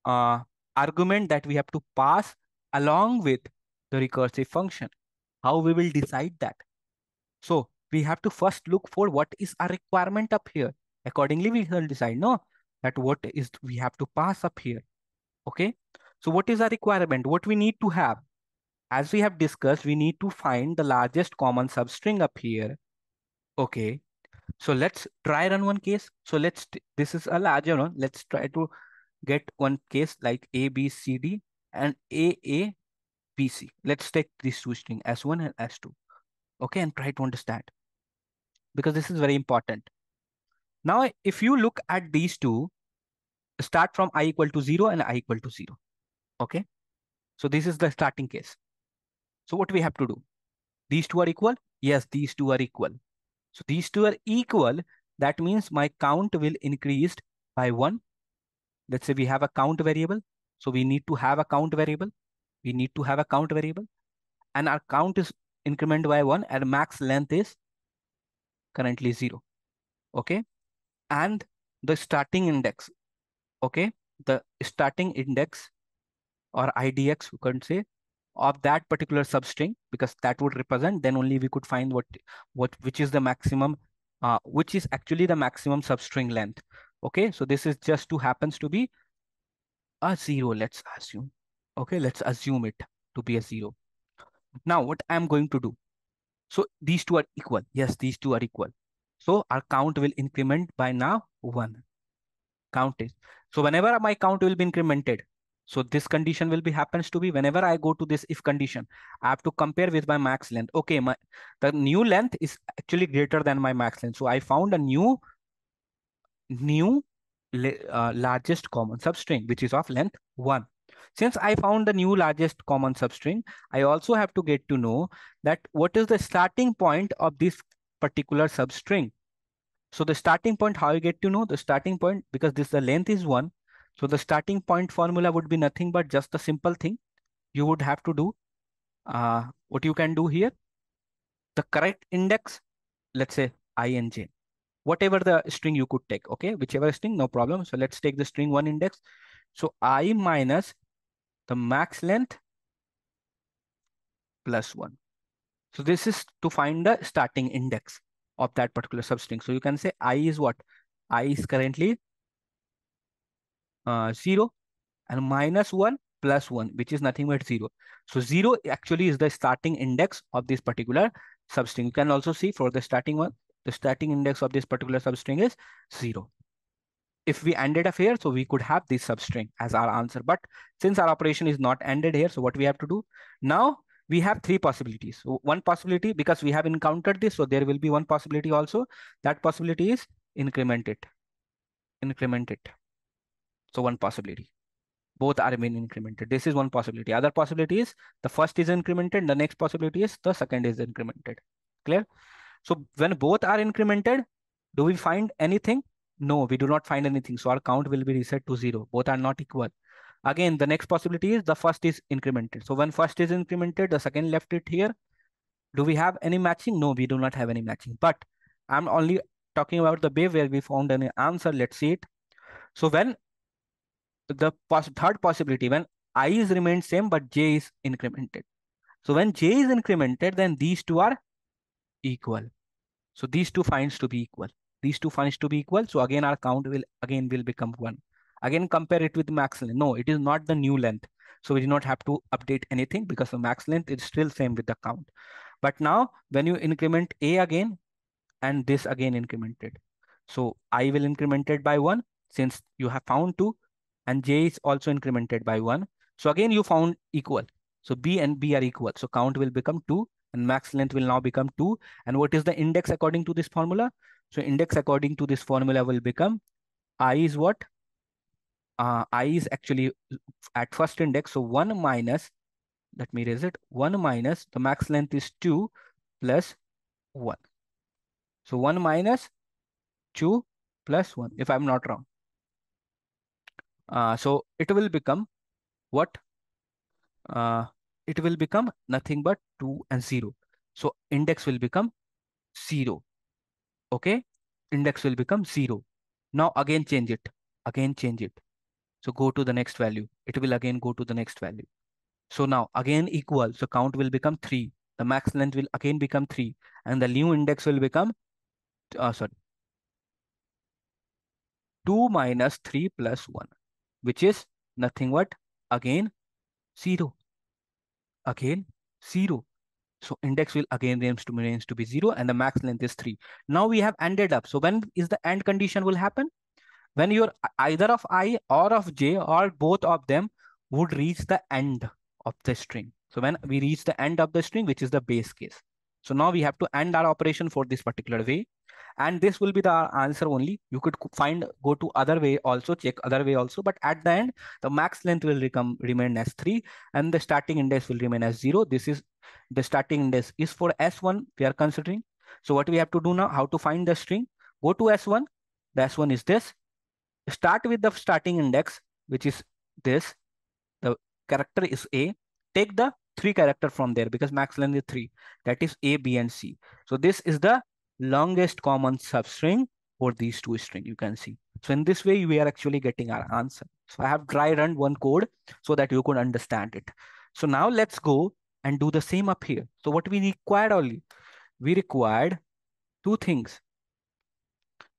uh, argument that we have to pass along with the recursive function. How we will decide that. So we have to first look for what is our requirement up here. Accordingly, we will decide, no, that what is we have to pass up here. Okay. So what is our requirement? What we need to have? As we have discussed, we need to find the largest common substring up here. Okay. So let's try run one case. So let's, this is a larger one. Let's try to get one case like A, B, C, D and A, A, B, C. Let's take these two string S1 and S2. Okay. And try to understand because this is very important. Now, if you look at these two, start from i equal to 0 and i equal to 0. Okay. So this is the starting case. So what we have to do? These two are equal? Yes, these two are equal. So these two are equal. That means my count will increase by one. Let's say we have a count variable. So we need to have a count variable. We need to have a count variable. And our count is increment by one and max length is currently zero. Okay. And the starting index. Okay. The starting index or IDX, you can say, of that particular substring because that would represent then only we could find what what which is the maximum uh, which is actually the maximum substring length. Okay so this is just to happens to be a zero let's assume. Okay let's assume it to be a zero. Now what i'm going to do? So these two are equal. Yes these two are equal. So our count will increment by now one. Count is. So whenever my count will be incremented so this condition will be happens to be whenever I go to this if condition, I have to compare with my max length. Okay, my the new length is actually greater than my max length. So I found a new new uh, largest common substring, which is of length one. Since I found the new largest common substring, I also have to get to know that what is the starting point of this particular substring. So the starting point, how you get to know the starting point, because this the length is one, so the starting point formula would be nothing but just a simple thing. You would have to do uh, what you can do here. The correct index, let's say i and j, whatever the string you could take, okay? Whichever string, no problem. So let's take the string one index. So i minus the max length plus one. So this is to find the starting index of that particular substring. So you can say i is what? i is currently uh, 0 and minus 1 plus 1, which is nothing but 0. So 0 actually is the starting index of this particular substring. You can also see for the starting one, the starting index of this particular substring is 0. If we ended up here, so we could have this substring as our answer. But since our operation is not ended here, so what we have to do? Now we have three possibilities. One possibility, because we have encountered this, so there will be one possibility also. That possibility is increment it. Increment it. So one possibility. Both are being incremented. This is one possibility. Other possibility is the first is incremented. The next possibility is the second is incremented. Clear? So when both are incremented, do we find anything? No, we do not find anything. So our count will be reset to zero. Both are not equal. Again, the next possibility is the first is incremented. So when first is incremented, the second left it here. Do we have any matching? No, we do not have any matching. But I'm only talking about the way where we found an answer. Let's see it. So when the pos third possibility when i is remained same but j is incremented. So when j is incremented, then these two are equal. So these two finds to be equal. These two finds to be equal. So again, our count will again will become one. Again, compare it with max length. No, it is not the new length. So we do not have to update anything because the max length is still same with the count. But now when you increment a again and this again incremented. So i will incremented by one since you have found two and j is also incremented by 1. So again, you found equal. So b and b are equal. So count will become 2 and max length will now become 2. And what is the index according to this formula? So index according to this formula will become i is what? Uh, i is actually at first index. So 1 minus, let me raise it, 1 minus the max length is 2 plus 1. So 1 minus 2 plus 1 if I'm not wrong. Uh, so it will become what? Uh, it will become nothing but 2 and 0. So index will become 0. Okay? Index will become 0. Now again change it. Again change it. So go to the next value. It will again go to the next value. So now again equal. So count will become 3. The max length will again become 3. And the new index will become, uh, sorry, 2 minus 3 plus 1 which is nothing but again 0. Again 0. So index will again remains to, remains to be 0 and the max length is 3. Now we have ended up. So when is the end condition will happen? When you're either of i or of j or both of them would reach the end of the string. So when we reach the end of the string, which is the base case. So now we have to end our operation for this particular way. And this will be the answer only. You could find go to other way also check other way also. But at the end the max length will become remain as 3 and the starting index will remain as 0 this is the starting index is for s1 we are considering. So what we have to do now how to find the string? Go to s1 the s1 is this. Start with the starting index which is this. The character is a. Take the three character from there because max length is three. That is a b and c. So this is the longest common substring for these two string you can see. So in this way, we are actually getting our answer. So I have dry run one code so that you could understand it. So now let's go and do the same up here. So what we required only, we required two things.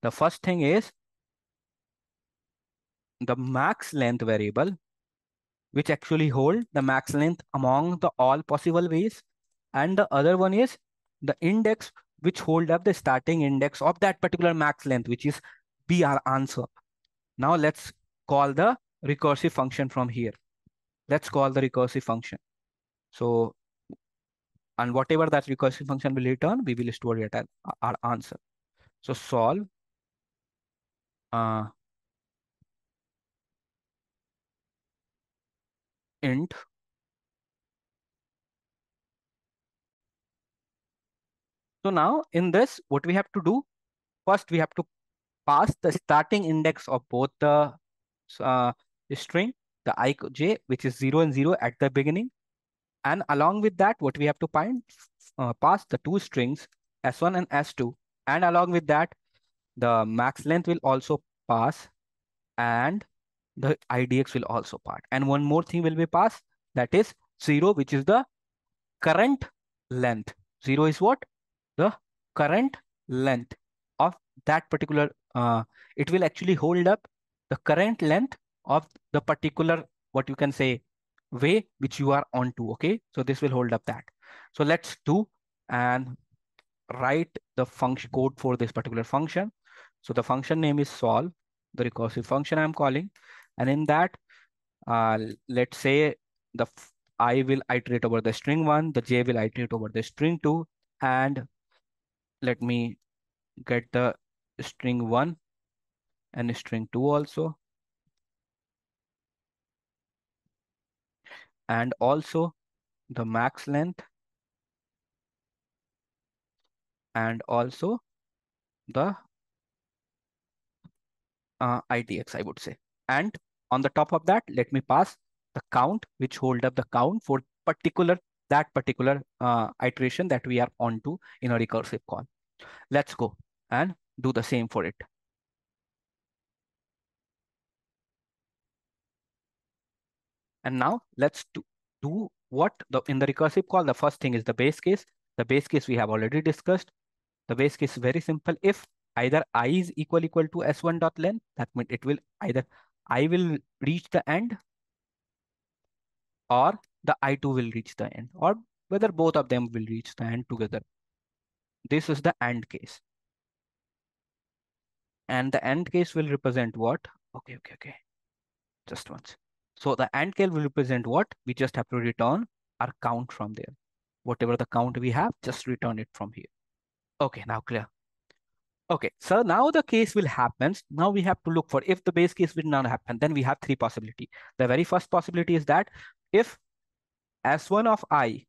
The first thing is the max length variable, which actually hold the max length among the all possible ways. And the other one is the index which hold up the starting index of that particular max length, which is be our answer. Now let's call the recursive function from here. Let's call the recursive function. So, and whatever that recursive function will return, we will store it as our answer. So solve uh, int So now in this, what we have to do, first we have to pass the starting index of both the uh, string, the ij, which is 0 and 0 at the beginning. And along with that, what we have to find, uh, pass the two strings, s1 and s2. And along with that, the max length will also pass and the idx will also pass. And one more thing will be passed, that is 0, which is the current length. 0 is what? The current length of that particular, uh, it will actually hold up the current length of the particular, what you can say, way which you are onto, okay? So this will hold up that. So let's do and write the function code for this particular function. So the function name is solve, the recursive function I'm calling. And in that, uh, let's say the I will iterate over the string one, the J will iterate over the string two, and let me get the string 1 and string 2 also. And also the max length and also the uh, IDX, I would say. And on the top of that, let me pass the count, which hold up the count for particular that particular uh, iteration that we are on to in a recursive call. Let's go and do the same for it. And now let's do, do what the in the recursive call, the first thing is the base case. The base case we have already discussed. The base case is very simple. If either i is equal equal to s1 dot length, that means it will either i will reach the end or the i2 will reach the end or whether both of them will reach the end together. This is the AND case. And the AND case will represent what? Okay, okay, okay. Just once. So the AND case will represent what? We just have to return our count from there. Whatever the count we have, just return it from here. Okay, now clear. Okay, so now the case will happen. Now we have to look for if the base case will not happen, then we have three possibility. The very first possibility is that if S1 of I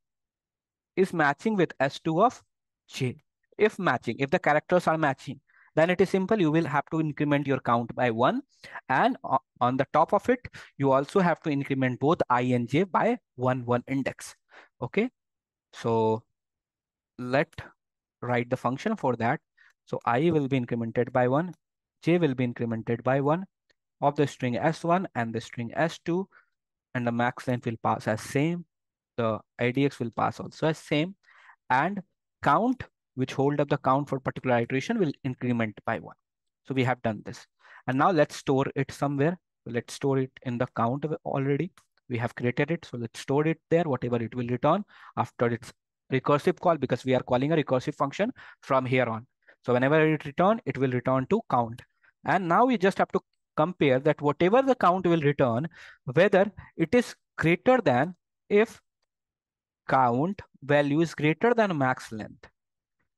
is matching with S2 of J, if matching, if the characters are matching, then it is simple. You will have to increment your count by one. And on the top of it, you also have to increment both i and j by one, one index. Okay. So let write the function for that. So i will be incremented by one, j will be incremented by one of the string s1 and the string s2 and the max length will pass as same. The idx will pass also as same and count which hold up the count for particular iteration will increment by one. So we have done this. And now let's store it somewhere. Let's store it in the count already. We have created it. So let's store it there, whatever it will return after its recursive call, because we are calling a recursive function from here on. So whenever it return, it will return to count. And now we just have to compare that whatever the count will return, whether it is greater than if count value is greater than max length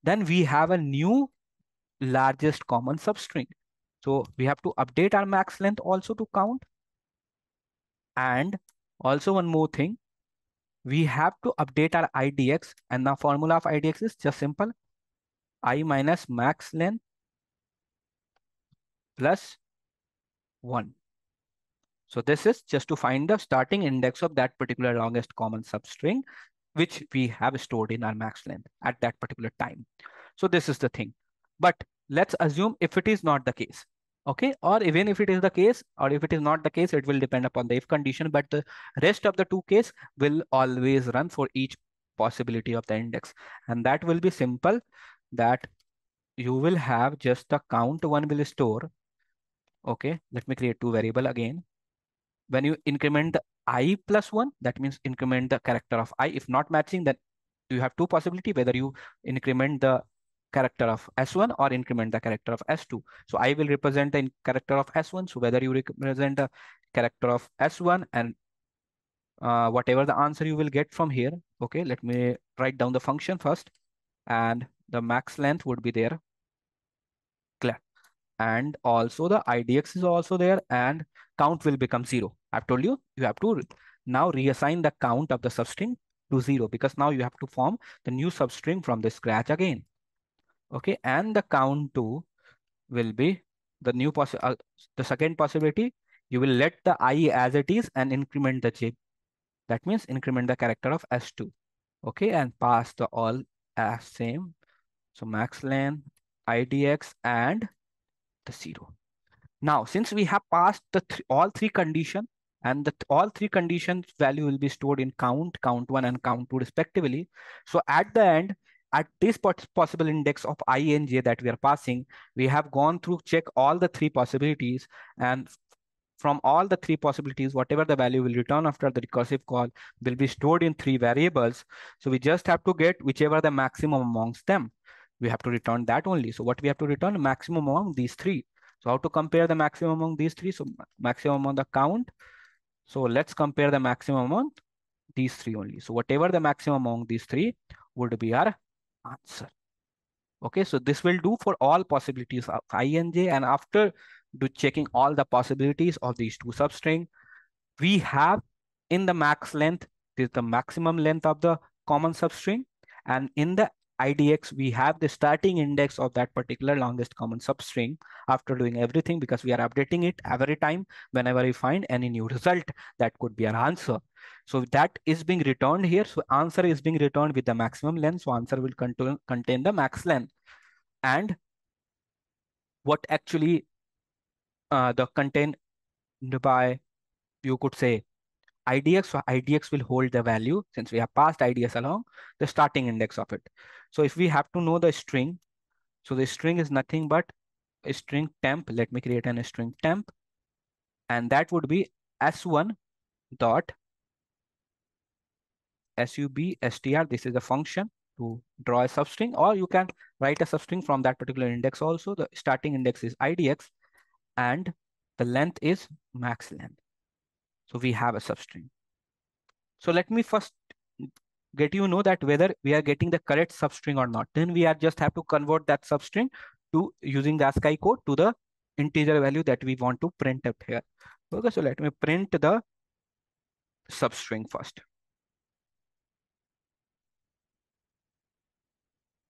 then we have a new largest common substring. So we have to update our max length also to count. And also one more thing, we have to update our IDX and the formula of IDX is just simple. I minus max length plus 1. So this is just to find the starting index of that particular longest common substring, which we have stored in our max length at that particular time. So this is the thing. But let's assume if it is not the case, okay? Or even if it is the case, or if it is not the case, it will depend upon the if condition, but the rest of the two case will always run for each possibility of the index. And that will be simple that you will have just the count one will store. Okay, let me create two variable again when you increment the i plus 1, that means increment the character of i. If not matching, then you have two possibility, whether you increment the character of S1 or increment the character of S2. So I will represent the character of S1. So whether you represent the character of S1 and uh, whatever the answer you will get from here. Okay, let me write down the function first and the max length would be there. Clear. And also the IDX is also there and count will become zero. I've told you, you have to now reassign the count of the substring to zero because now you have to form the new substring from the scratch again. Okay, and the count two will be the new possi uh, the second possibility. You will let the i as it is and increment the j. That means increment the character of s2. Okay, and pass the all as same. So max len idx, and the zero. Now, since we have passed the th all three condition and the all three conditions value will be stored in count, count one and count two respectively. So at the end, at this possible index of i and j that we are passing, we have gone through check all the three possibilities and from all the three possibilities, whatever the value will return after the recursive call will be stored in three variables. So we just have to get whichever the maximum amongst them. We have to return that only. So what we have to return maximum among these three. So how to compare the maximum among these three? So maximum on the count. So let's compare the maximum among these three only. So whatever the maximum among these three would be our answer. Okay, so this will do for all possibilities of i and j. And after do checking all the possibilities of these two substring, we have in the max length, this is the maximum length of the common substring. And in the IDX, we have the starting index of that particular longest common substring after doing everything because we are updating it every time whenever we find any new result that could be our answer. So that is being returned here. So answer is being returned with the maximum length. So answer will contain, contain the max length. And what actually uh, the contain by, you could say, IDX, so IDX will hold the value since we have passed IDX along the starting index of it. So if we have to know the string, so the string is nothing but a string temp. Let me create an string temp. And that would be s1 dot sub str. This is a function to draw a substring or you can write a substring from that particular index also. The starting index is IDX and the length is max length. So we have a substring. So let me first get you know that whether we are getting the correct substring or not. Then we are just have to convert that substring to using the ASCII code to the integer value that we want to print out here. Okay, so let me print the substring first.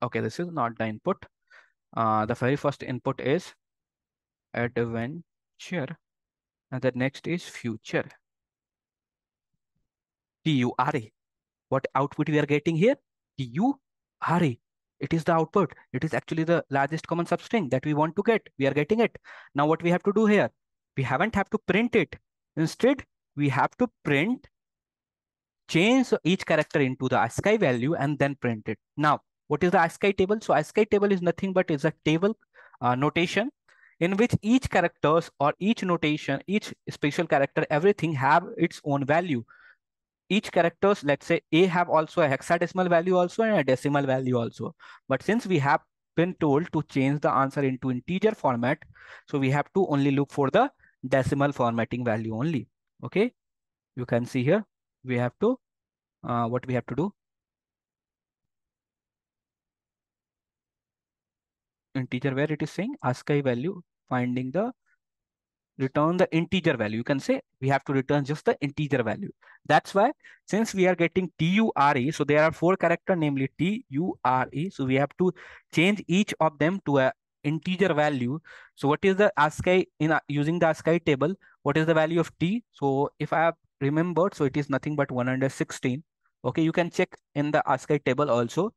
Okay, this is not the input. Uh, the very first input is adventure and the next is future. T-U-R-A. What output we are getting here? T-U-R-A. It is the output. It is actually the largest common substring that we want to get. We are getting it. Now what we have to do here? We haven't have to print it. Instead, we have to print, change each character into the ASCII value and then print it. Now, what is the ASCII table? So ASCII table is nothing but is a table uh, notation in which each characters or each notation, each special character, everything have its own value. Each characters, let's say A have also a hexadecimal value also and a decimal value also. But since we have been told to change the answer into integer format, so we have to only look for the decimal formatting value only. Okay, you can see here, we have to, uh, what we have to do, integer where it is saying ASCII value finding the return the integer value. You can say we have to return just the integer value. That's why since we are getting TURE, so there are four character, namely TURE. So we have to change each of them to a integer value. So what is the ASCII in uh, using the ASCII table? What is the value of T? So if I have remembered, so it is nothing but 116. Okay, you can check in the ASCII table also.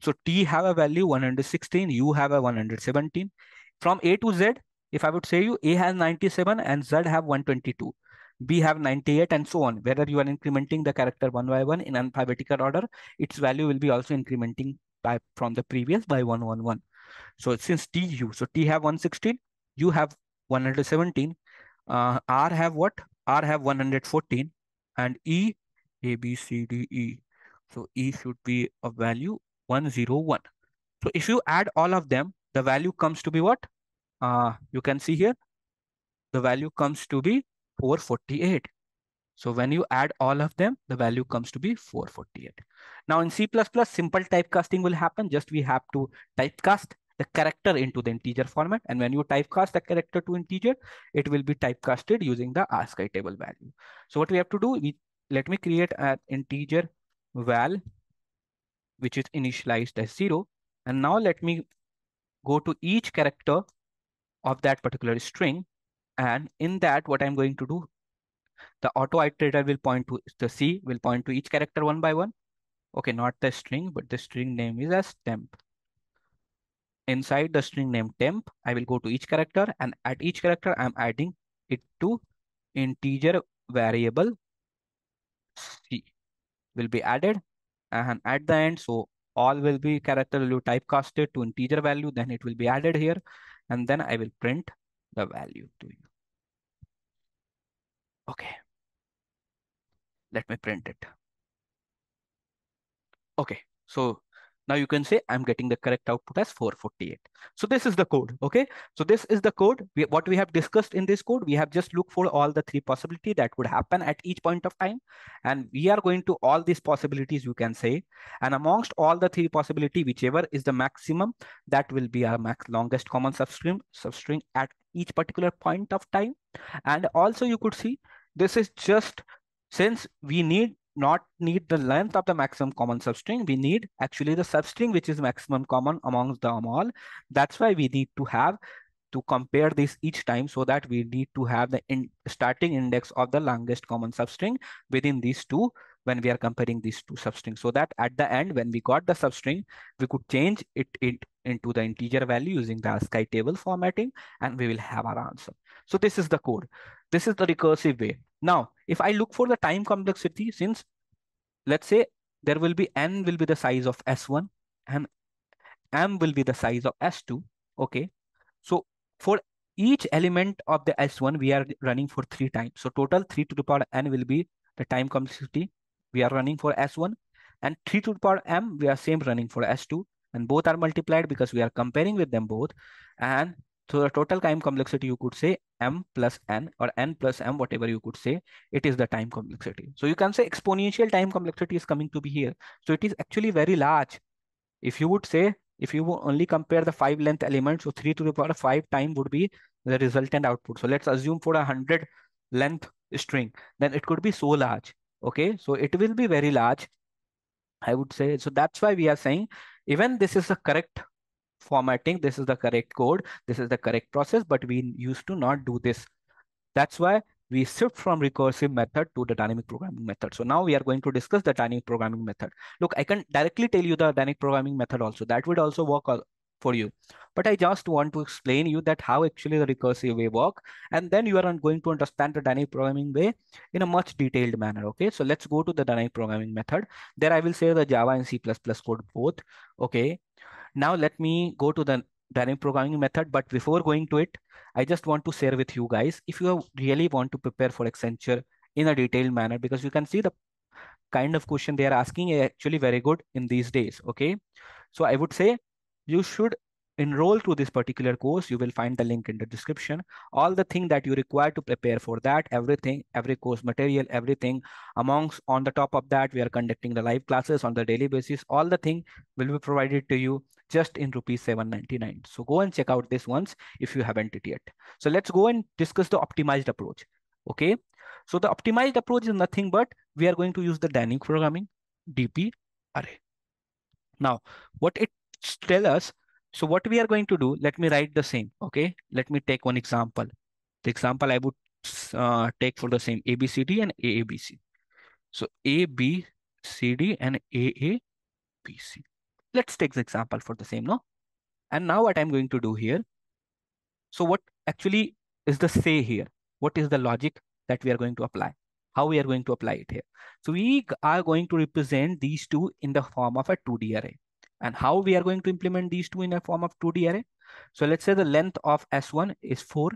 So T have a value 116, U have a 117. From A to Z, if I would say you A has 97 and Z have 122, B have 98 and so on. Whether you are incrementing the character one by one in alphabetical order, its value will be also incrementing by from the previous by 111. So since T U, so T have 116, U have 117, uh, R have what? R have 114 and E, A, B, C, D, E. So E should be a value 101. So if you add all of them, the value comes to be what? Uh, you can see here, the value comes to be 448. So when you add all of them, the value comes to be 448. Now in C++, simple typecasting will happen. Just we have to typecast the character into the integer format. And when you typecast the character to integer, it will be typecasted using the ASCII table value. So what we have to do, we let me create an integer val, which is initialized as zero. And now let me go to each character of that particular string. And in that, what I'm going to do, the auto iterator will point to the C will point to each character one by one. Okay, not the string, but the string name is as temp. Inside the string name temp, I will go to each character and at each character, I'm adding it to integer variable C will be added and at the end, so all will be character will be typecasted to integer value, then it will be added here and then I will print the value to you. Okay. Let me print it. Okay, so now you can say I'm getting the correct output as 448. So this is the code, okay? So this is the code. We, what we have discussed in this code, we have just looked for all the three possibility that would happen at each point of time. And we are going to all these possibilities, you can say. And amongst all the three possibility, whichever is the maximum, that will be our max longest common substring, substring at each particular point of time. And also you could see, this is just since we need not need the length of the maximum common substring. We need actually the substring which is maximum common amongst them all. That's why we need to have to compare this each time so that we need to have the in starting index of the longest common substring within these two when we are comparing these two substrings so that at the end when we got the substring we could change it, it into the integer value using the ASCII table formatting and we will have our answer. So this is the code. This is the recursive way. Now, if I look for the time complexity, since let's say there will be n will be the size of S1 and m will be the size of S2. Okay. So for each element of the S1, we are running for three times. So total 3 to the power n will be the time complexity we are running for S1 and 3 to the power m, we are same running for S2 and both are multiplied because we are comparing with them both. And so the total time complexity, you could say m plus n or n plus m, whatever you could say, it is the time complexity. So you can say exponential time complexity is coming to be here. So it is actually very large. If you would say, if you only compare the five length elements, so three to the power five time would be the resultant output. So let's assume for a hundred length string, then it could be so large. Okay, so it will be very large. I would say, so that's why we are saying, even this is a correct formatting. This is the correct code. This is the correct process, but we used to not do this. That's why we shift from recursive method to the dynamic programming method. So now we are going to discuss the dynamic programming method. Look, I can directly tell you the dynamic programming method also. That would also work for you. But I just want to explain you that how actually the recursive way work. And then you are going to understand the dynamic programming way in a much detailed manner. Okay, so let's go to the dynamic programming method. There I will say the Java and C++ code both. Okay, now let me go to the dynamic programming method. But before going to it, I just want to share with you guys, if you really want to prepare for Accenture in a detailed manner, because you can see the kind of question they are asking eh, actually very good in these days. Okay. So I would say you should enroll to this particular course, you will find the link in the description. All the thing that you require to prepare for that, everything, every course material, everything amongst on the top of that, we are conducting the live classes on the daily basis. All the thing will be provided to you just in rupees 799. So go and check out this once if you haven't it yet. So let's go and discuss the optimized approach. Okay. So the optimized approach is nothing but we are going to use the dynamic programming DP array. Now, what it tell us so what we are going to do, let me write the same, okay? Let me take one example. The example I would uh, take for the same ABCD and AABC. So ABCD and AABC. Let's take the example for the same, no? And now what I'm going to do here. So what actually is the say here? What is the logic that we are going to apply? How we are going to apply it here? So we are going to represent these two in the form of a 2D array. And how we are going to implement these two in a form of 2D array? So let's say the length of S1 is 4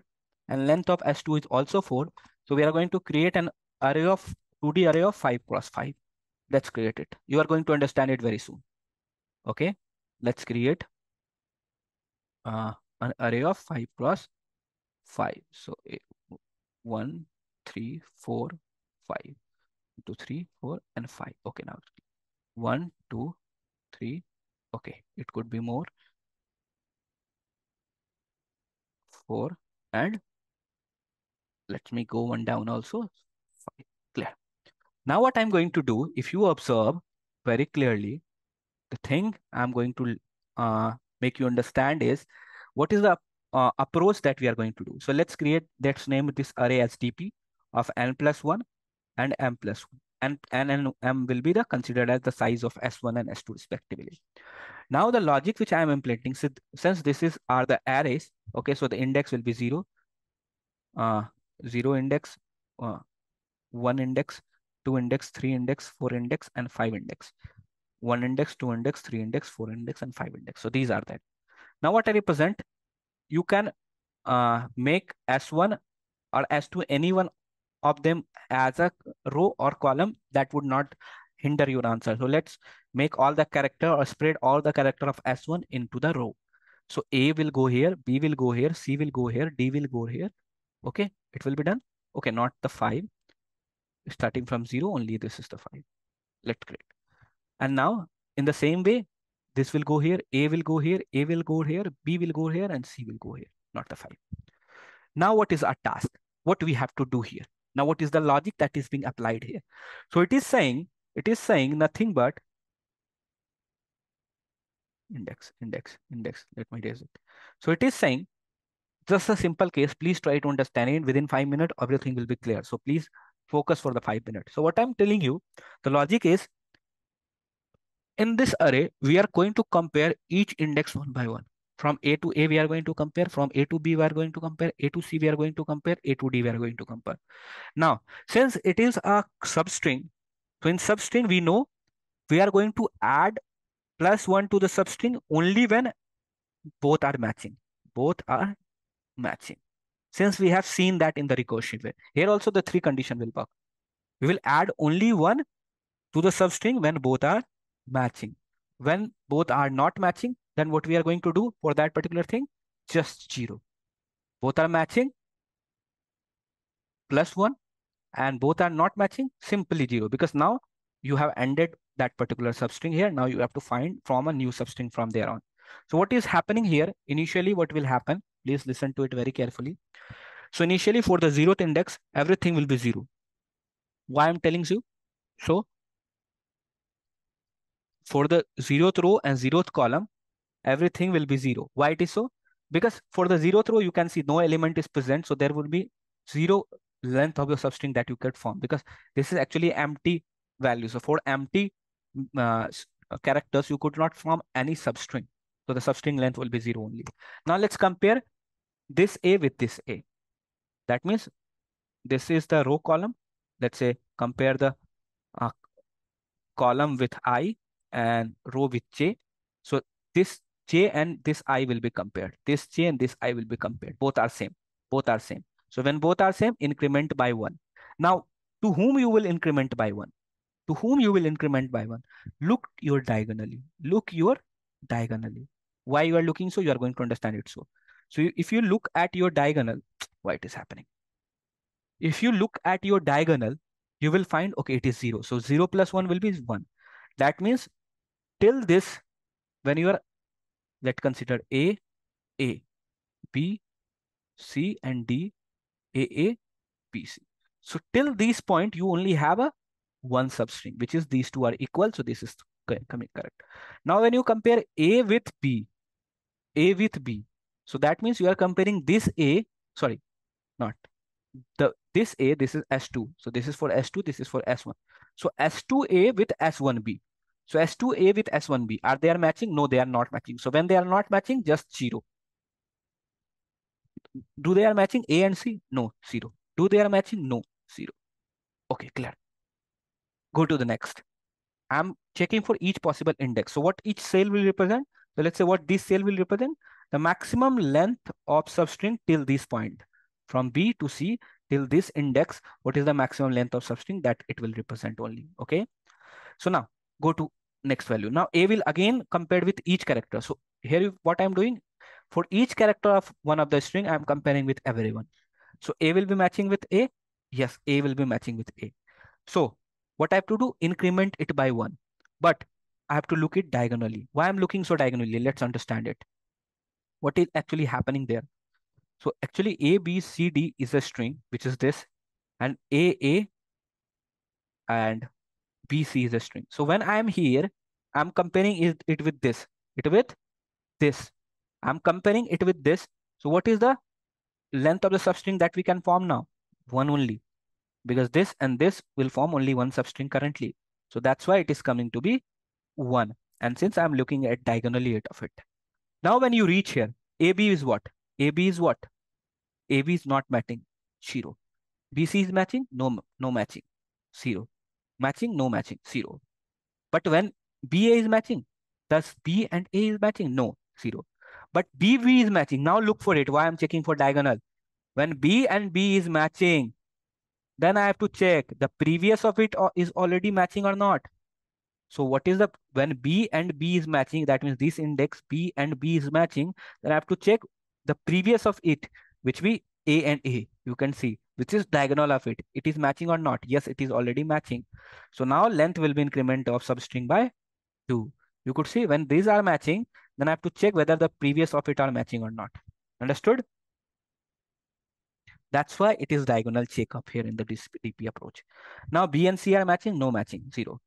and length of S2 is also 4. So we are going to create an array of 2D array of 5 cross 5. Let's create it. You are going to understand it very soon. Okay, let's create uh, an array of 5 cross 5. So 1, 3, 4, 5, 2, 3, 4, and 5. Okay, now 1, 2, 3, Okay, it could be more. Four and let me go one down also. Clear. Now what I'm going to do, if you observe very clearly, the thing I'm going to uh, make you understand is what is the uh, approach that we are going to do. So let's create, let's name this array as dp of n plus 1 and m plus 1 and n and m will be the considered as the size of s1 and s2 respectively. Now the logic which I am implementing, since this is are the arrays, okay, so the index will be zero, uh, zero index, uh, one index, two index, three index, four index, and five index. One index, two index, three index, four index, and five index. So these are that. Now what I represent, you can uh, make S1 or S2 any one of them as a row or column that would not hinder your answer. So let's make all the character or spread all the character of S1 into the row. So A will go here, B will go here, C will go here, D will go here. Okay, it will be done. Okay, not the five. Starting from zero, only this is the five. Let's create. And now in the same way, this will go here, A will go here, A will go here, B will go here, and C will go here, not the five. Now what is our task? What we have to do here? Now, what is the logic that is being applied here? So it is saying, it is saying nothing but index, index, index. Let me raise it. So it is saying just a simple case. Please try to understand it within five minutes. Everything will be clear. So please focus for the five minutes. So what I'm telling you, the logic is in this array, we are going to compare each index one by one. From A to A, we are going to compare. From A to B, we are going to compare. A to C, we are going to compare. A to D, we are going to compare. Now, since it is a substring, so in substring, we know we are going to add plus 1 to the substring only when both are matching. Both are matching. Since we have seen that in the recursive way. Here also the three condition will work. We will add only one to the substring when both are matching. When both are not matching, then what we are going to do for that particular thing? Just zero. Both are matching, plus one, and both are not matching, simply zero. Because now you have ended that particular substring here. Now you have to find from a new substring from there on. So what is happening here? Initially, what will happen? Please listen to it very carefully. So initially for the zeroth index, everything will be zero. Why I'm telling you? So for the zeroth row and zeroth column, everything will be zero. Why it is so? Because for the zeroth row, you can see no element is present. So there will be zero length of your substring that you could form because this is actually empty value. So for empty uh, uh, characters, you could not form any substring. So the substring length will be zero only. Now let's compare this A with this A. That means this is the row column. Let's say compare the uh, column with I and row with J. So this j and this i will be compared. This j and this i will be compared. Both are same. Both are same. So when both are same, increment by one. Now, to whom you will increment by one? To whom you will increment by one? Look your diagonally. Look your diagonally. Why you are looking so, you are going to understand it so. So if you look at your diagonal, why it is happening? If you look at your diagonal, you will find, okay, it is zero. So zero plus one will be one. That means till this, when you are, let's consider A, A, B, C, and D, A, A, B, C. So till this point, you only have a one substring, which is these two are equal. So this is coming correct. Now, when you compare A with B, A with B, so that means you are comparing this A, sorry, not the this A, this is S2. So this is for S2, this is for S1. So S2A with S1B. So S2A with S1B, are they are matching? No, they are not matching. So when they are not matching, just zero. Do they are matching A and C? No, zero. Do they are matching? No, zero. Okay, clear. Go to the next. I'm checking for each possible index. So what each cell will represent? So let's say what this cell will represent? The maximum length of substring till this point. From B to C till this index, what is the maximum length of substring that it will represent only, okay? So now go to next value. Now A will again compared with each character. So here what I'm doing, for each character of one of the string, I'm comparing with everyone. So A will be matching with A. Yes, A will be matching with A. So what I have to do, increment it by one. But I have to look it diagonally. Why I'm looking so diagonally? Let's understand it. What is actually happening there? So actually A, B, C, D is a string, which is this, and A, A, and B, C is a string. So when I'm here, I'm comparing it, it with this, it with this. I'm comparing it with this. So what is the length of the substring that we can form now? One only, because this and this will form only one substring currently. So that's why it is coming to be one. And since I'm looking at diagonally of it. Now when you reach here, AB is what? AB is what? AB is not matching, zero. BC is matching, no, no matching, zero. Matching, no matching, zero. But when BA is matching, does B and A is matching? No, zero. But BB is matching. Now look for it. Why I'm checking for diagonal. When B and B is matching, then I have to check the previous of it uh, is already matching or not. So what is the, when B and B is matching, that means this index B and B is matching, then I have to check the previous of it, which be A and A, you can see, which is diagonal of it. It is matching or not? Yes, it is already matching. So now length will be increment of substring by two. You could see when these are matching, then I have to check whether the previous of it are matching or not. Understood? That's why it is diagonal check up here in the DP approach. Now B and C are matching, no matching, zero.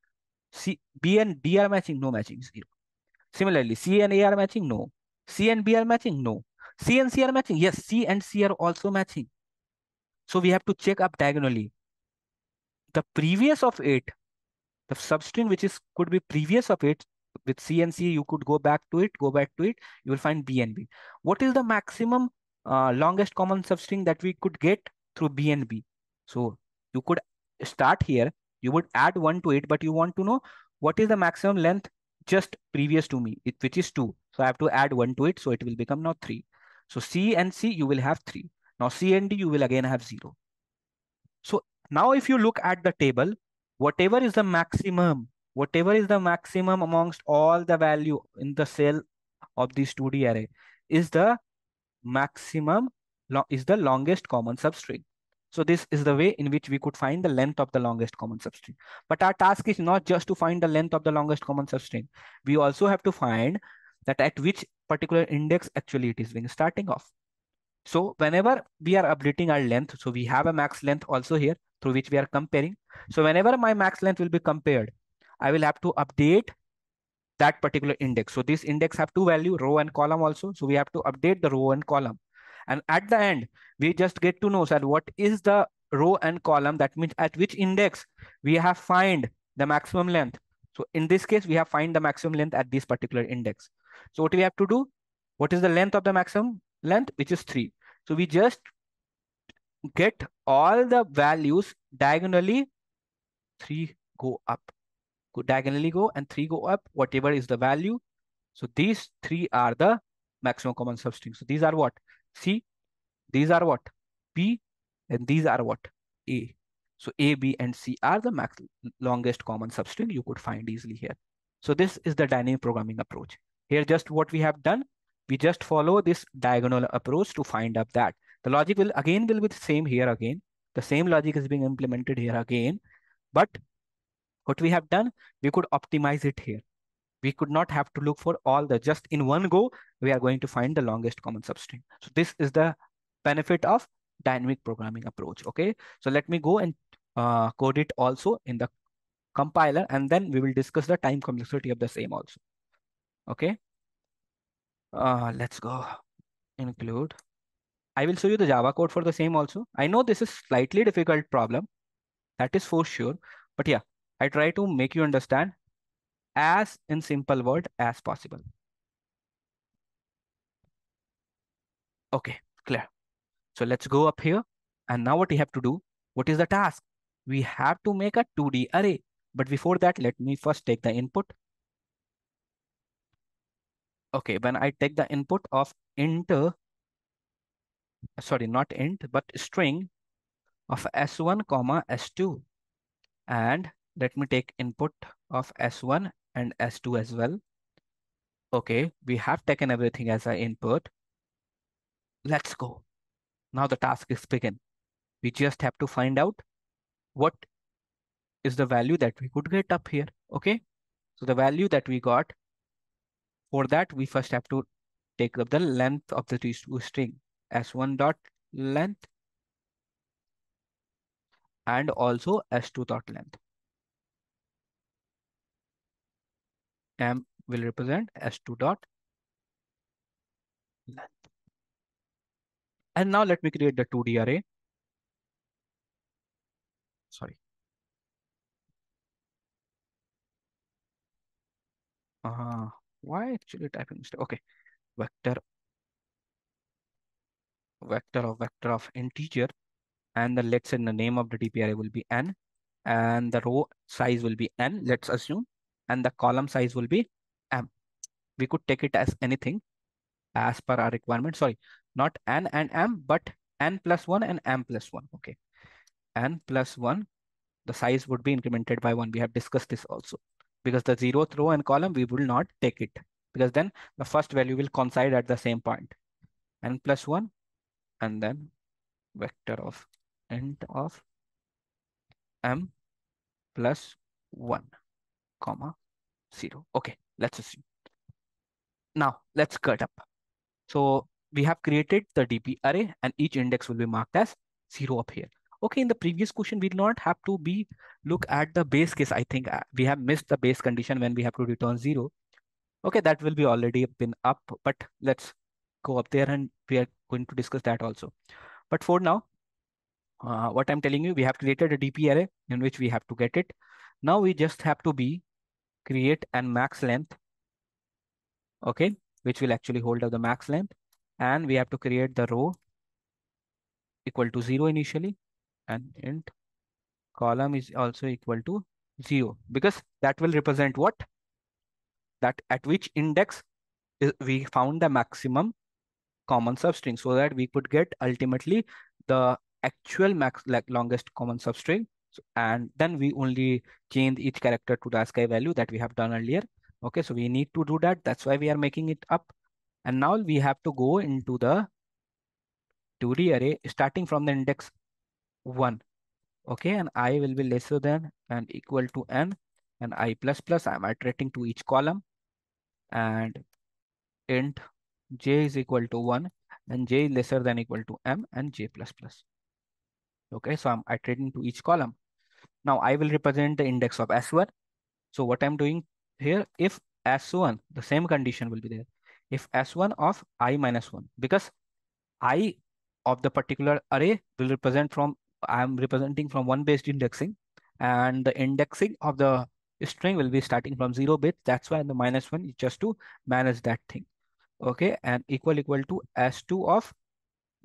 C, B and D are matching, no matching, zero. Similarly, C and A are matching, no. C and B are matching, no. C and C are matching, yes, C and C are also matching. So we have to check up diagonally. The previous of it, the substring which is could be previous of it, with C and C, you could go back to it, go back to it, you will find B and B. What is the maximum uh, longest common substring that we could get through B and B? So you could start here, you would add one to it, but you want to know what is the maximum length just previous to me, it, which is two. So I have to add one to it, so it will become now three. So C and C, you will have three. Now CND, you will again have zero. So now if you look at the table, whatever is the maximum whatever is the maximum amongst all the value in the cell of this 2D array is the maximum, is the longest common substring. So this is the way in which we could find the length of the longest common substring. But our task is not just to find the length of the longest common substring. We also have to find that at which particular index actually it is being starting off. So whenever we are updating our length, so we have a max length also here through which we are comparing. So whenever my max length will be compared, I will have to update that particular index. So this index have two value, row and column also. So we have to update the row and column. And at the end, we just get to know that what is the row and column. That means at which index we have find the maximum length. So in this case, we have find the maximum length at this particular index. So what we have to do? What is the length of the maximum length, which is three. So we just get all the values diagonally, three go up go diagonally go and three go up, whatever is the value. So these three are the maximum common substring. So these are what? C, these are what? B, and these are what? A. So A, B, and C are the max longest common substring you could find easily here. So this is the dynamic programming approach. Here, just what we have done, we just follow this diagonal approach to find up that. The logic will again will be the same here again. The same logic is being implemented here again. But what we have done, we could optimize it here. We could not have to look for all the, just in one go, we are going to find the longest common substring. So this is the benefit of dynamic programming approach, okay? So let me go and uh, code it also in the compiler and then we will discuss the time complexity of the same also, okay? Uh, let's go include. I will show you the Java code for the same also. I know this is slightly difficult problem. That is for sure. But yeah, I try to make you understand as in simple word as possible. Okay, clear. So let's go up here. And now what we have to do, what is the task? We have to make a 2D array. But before that, let me first take the input. Okay, when I take the input of int, sorry, not int, but string of s1 comma s2 and let me take input of S1 and S2 as well. Okay, we have taken everything as an input. Let's go. Now the task is begin. We just have to find out what is the value that we could get up here. Okay, so the value that we got, for that we first have to take up the length of the string S1 dot length and also S2 dot length. m will represent s2 dot length. And now let me create the 2D array. Sorry. Uh, why actually typing mistake? Okay. Vector vector of vector of integer and the let's say the name of the DP will be n and the row size will be n let's assume and the column size will be m. We could take it as anything as per our requirement. Sorry, not n and m, but n plus 1 and m plus 1. Okay. n plus 1, the size would be incremented by 1. We have discussed this also. Because the zeroth row and column, we will not take it. Because then the first value will coincide at the same point. n plus 1 and then vector of int of m plus 1 comma 0. Okay, let's assume. Now let's cut up. So we have created the DP array and each index will be marked as 0 up here. Okay, in the previous question, we did not have to be look at the base case. I think uh, we have missed the base condition when we have to return 0. Okay, that will be already been up, but let's go up there and we are going to discuss that also. But for now, uh, what I'm telling you, we have created a DP array in which we have to get it. Now we just have to be create an max length, okay, which will actually hold up the max length. And we have to create the row equal to zero initially and int column is also equal to zero because that will represent what? That at which index is, we found the maximum common substring so that we could get ultimately the actual max like longest common substring so, and then we only change each character to the ASCII value that we have done earlier. Okay, so we need to do that. That's why we are making it up. And now we have to go into the 2D array starting from the index 1. Okay, and i will be lesser than and equal to n and i plus plus I'm iterating to each column and int j is equal to 1 and j lesser than equal to m and j plus plus. Okay, so I'm iterating to each column. Now I will represent the index of S1. So what I'm doing here, if S1, the same condition will be there. If S1 of I minus 1, because I of the particular array will represent from, I'm representing from one based indexing and the indexing of the string will be starting from zero bits. That's why the minus one is just to manage that thing. Okay, and equal equal to S2 of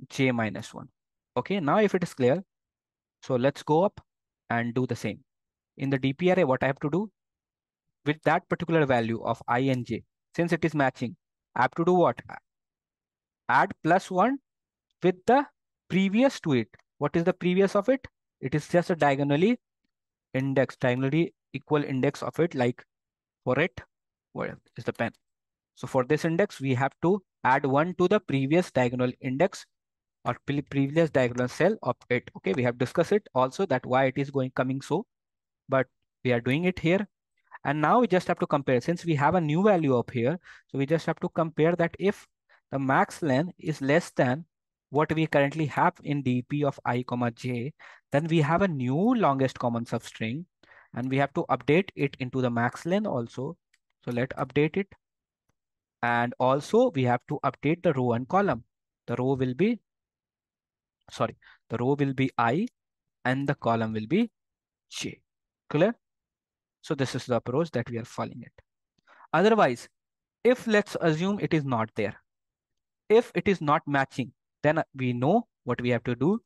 J minus one. Okay, now if it is clear, so let's go up and do the same. In the DP array, what I have to do with that particular value of i and j, since it is matching, I have to do what? Add plus one with the previous to it. What is the previous of it? It is just a diagonally index, diagonally equal index of it, like for it, where is the pen? So for this index, we have to add one to the previous diagonal index or previous diagonal cell of it. Okay, we have discussed it also that why it is going coming so, but we are doing it here. And now we just have to compare since we have a new value up here. So we just have to compare that if the max length is less than what we currently have in dp of i comma j, then we have a new longest common substring and we have to update it into the max length also. So let update it. And also we have to update the row and column. The row will be, sorry, the row will be i and the column will be j. Clear? So this is the approach that we are following it. Otherwise, if let's assume it is not there, if it is not matching, then we know what we have to do.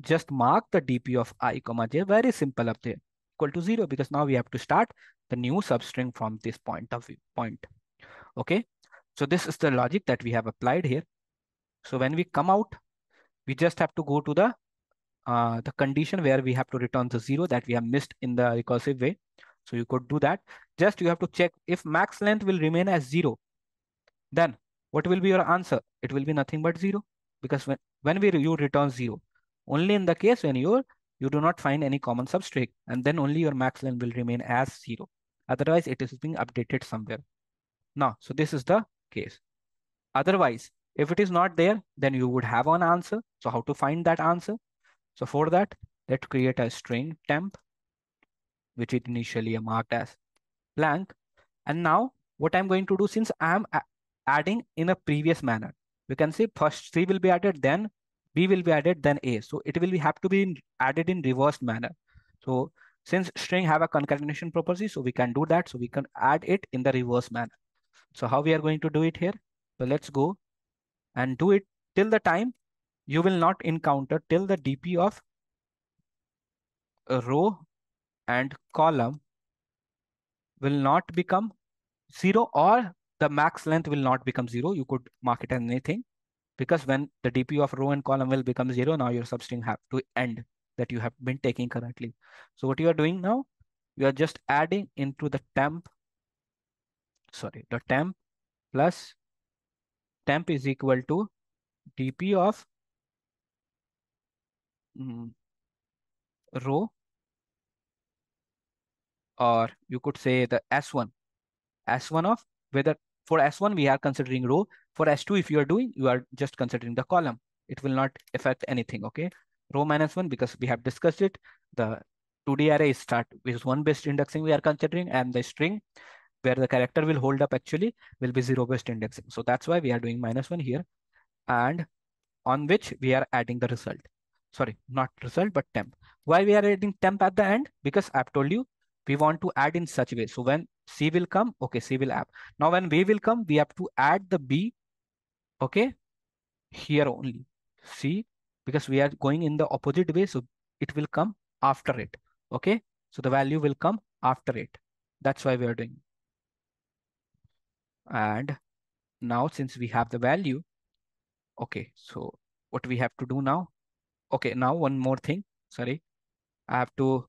Just mark the dp of i comma j, very simple up there, equal to zero, because now we have to start the new substring from this point of view point. Okay, so this is the logic that we have applied here. So when we come out, we just have to go to the uh, the condition where we have to return the zero that we have missed in the recursive way. So you could do that. Just you have to check if max length will remain as zero, then what will be your answer? It will be nothing but zero because when, when we you return zero, only in the case when you you do not find any common substring and then only your max length will remain as zero. Otherwise, it is being updated somewhere. Now, so this is the case. Otherwise, if it is not there, then you would have an answer. So how to find that answer? So for that, let's create a string temp, which is initially marked as blank. And now what I'm going to do, since I'm adding in a previous manner, we can say first C will be added, then B will be added, then A. So it will be, have to be added in reversed manner. So since string have a concatenation property, so we can do that. So we can add it in the reverse manner. So how we are going to do it here? So let's go and do it till the time you will not encounter till the dp of row and column will not become zero or the max length will not become zero. You could mark it as anything because when the dp of row and column will become zero, now your substring have to end that you have been taking currently. So what you are doing now, you are just adding into the temp, sorry, the temp plus temp is equal to dp of mm, row or you could say the s1 s1 of whether for s1 we are considering row. For s2 if you are doing you are just considering the column. It will not affect anything okay? Row minus one because we have discussed it. The 2d array is start with one based indexing we are considering and the string where the character will hold up actually will be zero based indexing. So that's why we are doing minus one here. And on which we are adding the result. Sorry, not result, but temp. Why we are adding temp at the end? Because I've told you, we want to add in such a way. So when C will come, okay, C will app. Now when B will come, we have to add the B, okay, here only. C, because we are going in the opposite way. So it will come after it, okay? So the value will come after it. That's why we are doing. And now since we have the value, okay, so what we have to do now, okay, now one more thing, sorry. I have to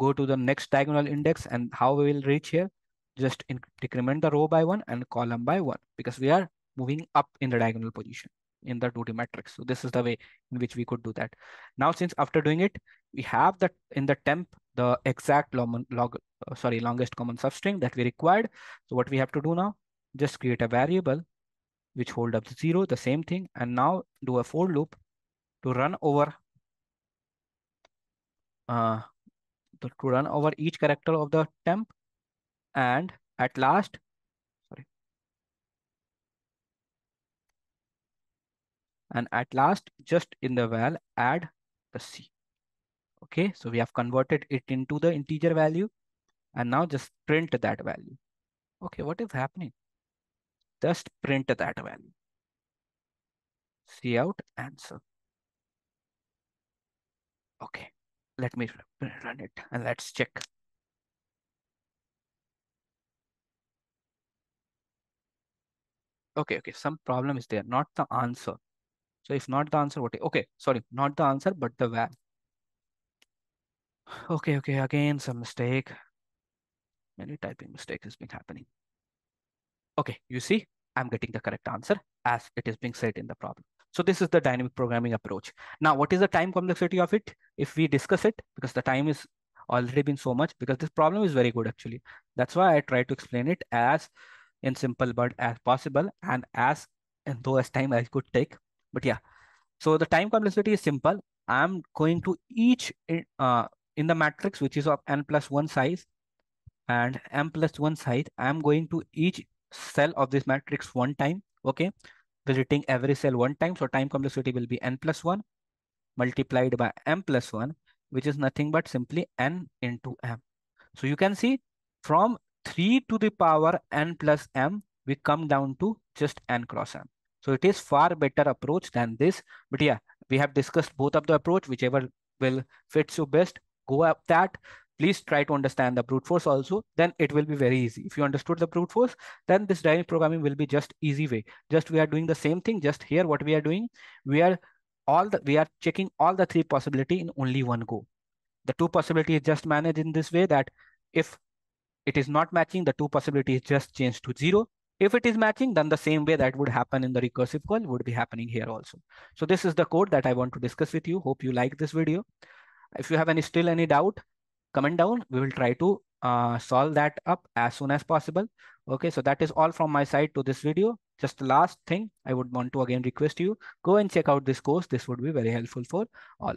go to the next diagonal index and how we will reach here, just decrement the row by one and column by one because we are moving up in the diagonal position in the 2D matrix. So this is the way in which we could do that. Now, since after doing it, we have that in the temp, the exact log, log uh, sorry, longest common substring that we required. So what we have to do now, just create a variable which hold up zero, the same thing, and now do a for loop to run over uh, to, run over each character of the temp and at last sorry. And at last just in the val add the c. Okay so we have converted it into the integer value. And now just print that value. Okay what is happening? Just print that value. cout answer. Okay, let me run it and let's check. Okay, okay, some problem is there, not the answer. So if not the answer, what? Okay, sorry, not the answer, but the val. Okay, okay, again, some mistake. Many typing mistake has been happening. Okay, you see, I'm getting the correct answer as it is being said in the problem. So this is the dynamic programming approach. Now, what is the time complexity of it? If we discuss it, because the time is already been so much, because this problem is very good actually. That's why I try to explain it as in simple but as possible and as and though as time I could take. But yeah, so the time complexity is simple. I'm going to each uh, in the matrix, which is of n plus one size and m plus one size, I'm going to each cell of this matrix one time, okay? Visiting every cell one time. So time complexity will be n plus one multiplied by m plus one, which is nothing but simply n into m. So you can see from 3 to the power n plus m, we come down to just n cross m. So it is far better approach than this. But yeah, we have discussed both of the approach, whichever will fits you best, go up that. Please try to understand the brute force also, then it will be very easy. If you understood the brute force, then this dynamic programming will be just easy way. Just we are doing the same thing, just here what we are doing, we are all the we are checking all the three possibility in only one go. The two possibility is just managed in this way that if it is not matching, the two possibilities just change to zero. If it is matching, then the same way that would happen in the recursive call would be happening here also. So this is the code that I want to discuss with you. Hope you like this video. If you have any still any doubt, comment down. We will try to uh, solve that up as soon as possible. Okay, so that is all from my side to this video. Just the last thing I would want to again request you, go and check out this course. This would be very helpful for all of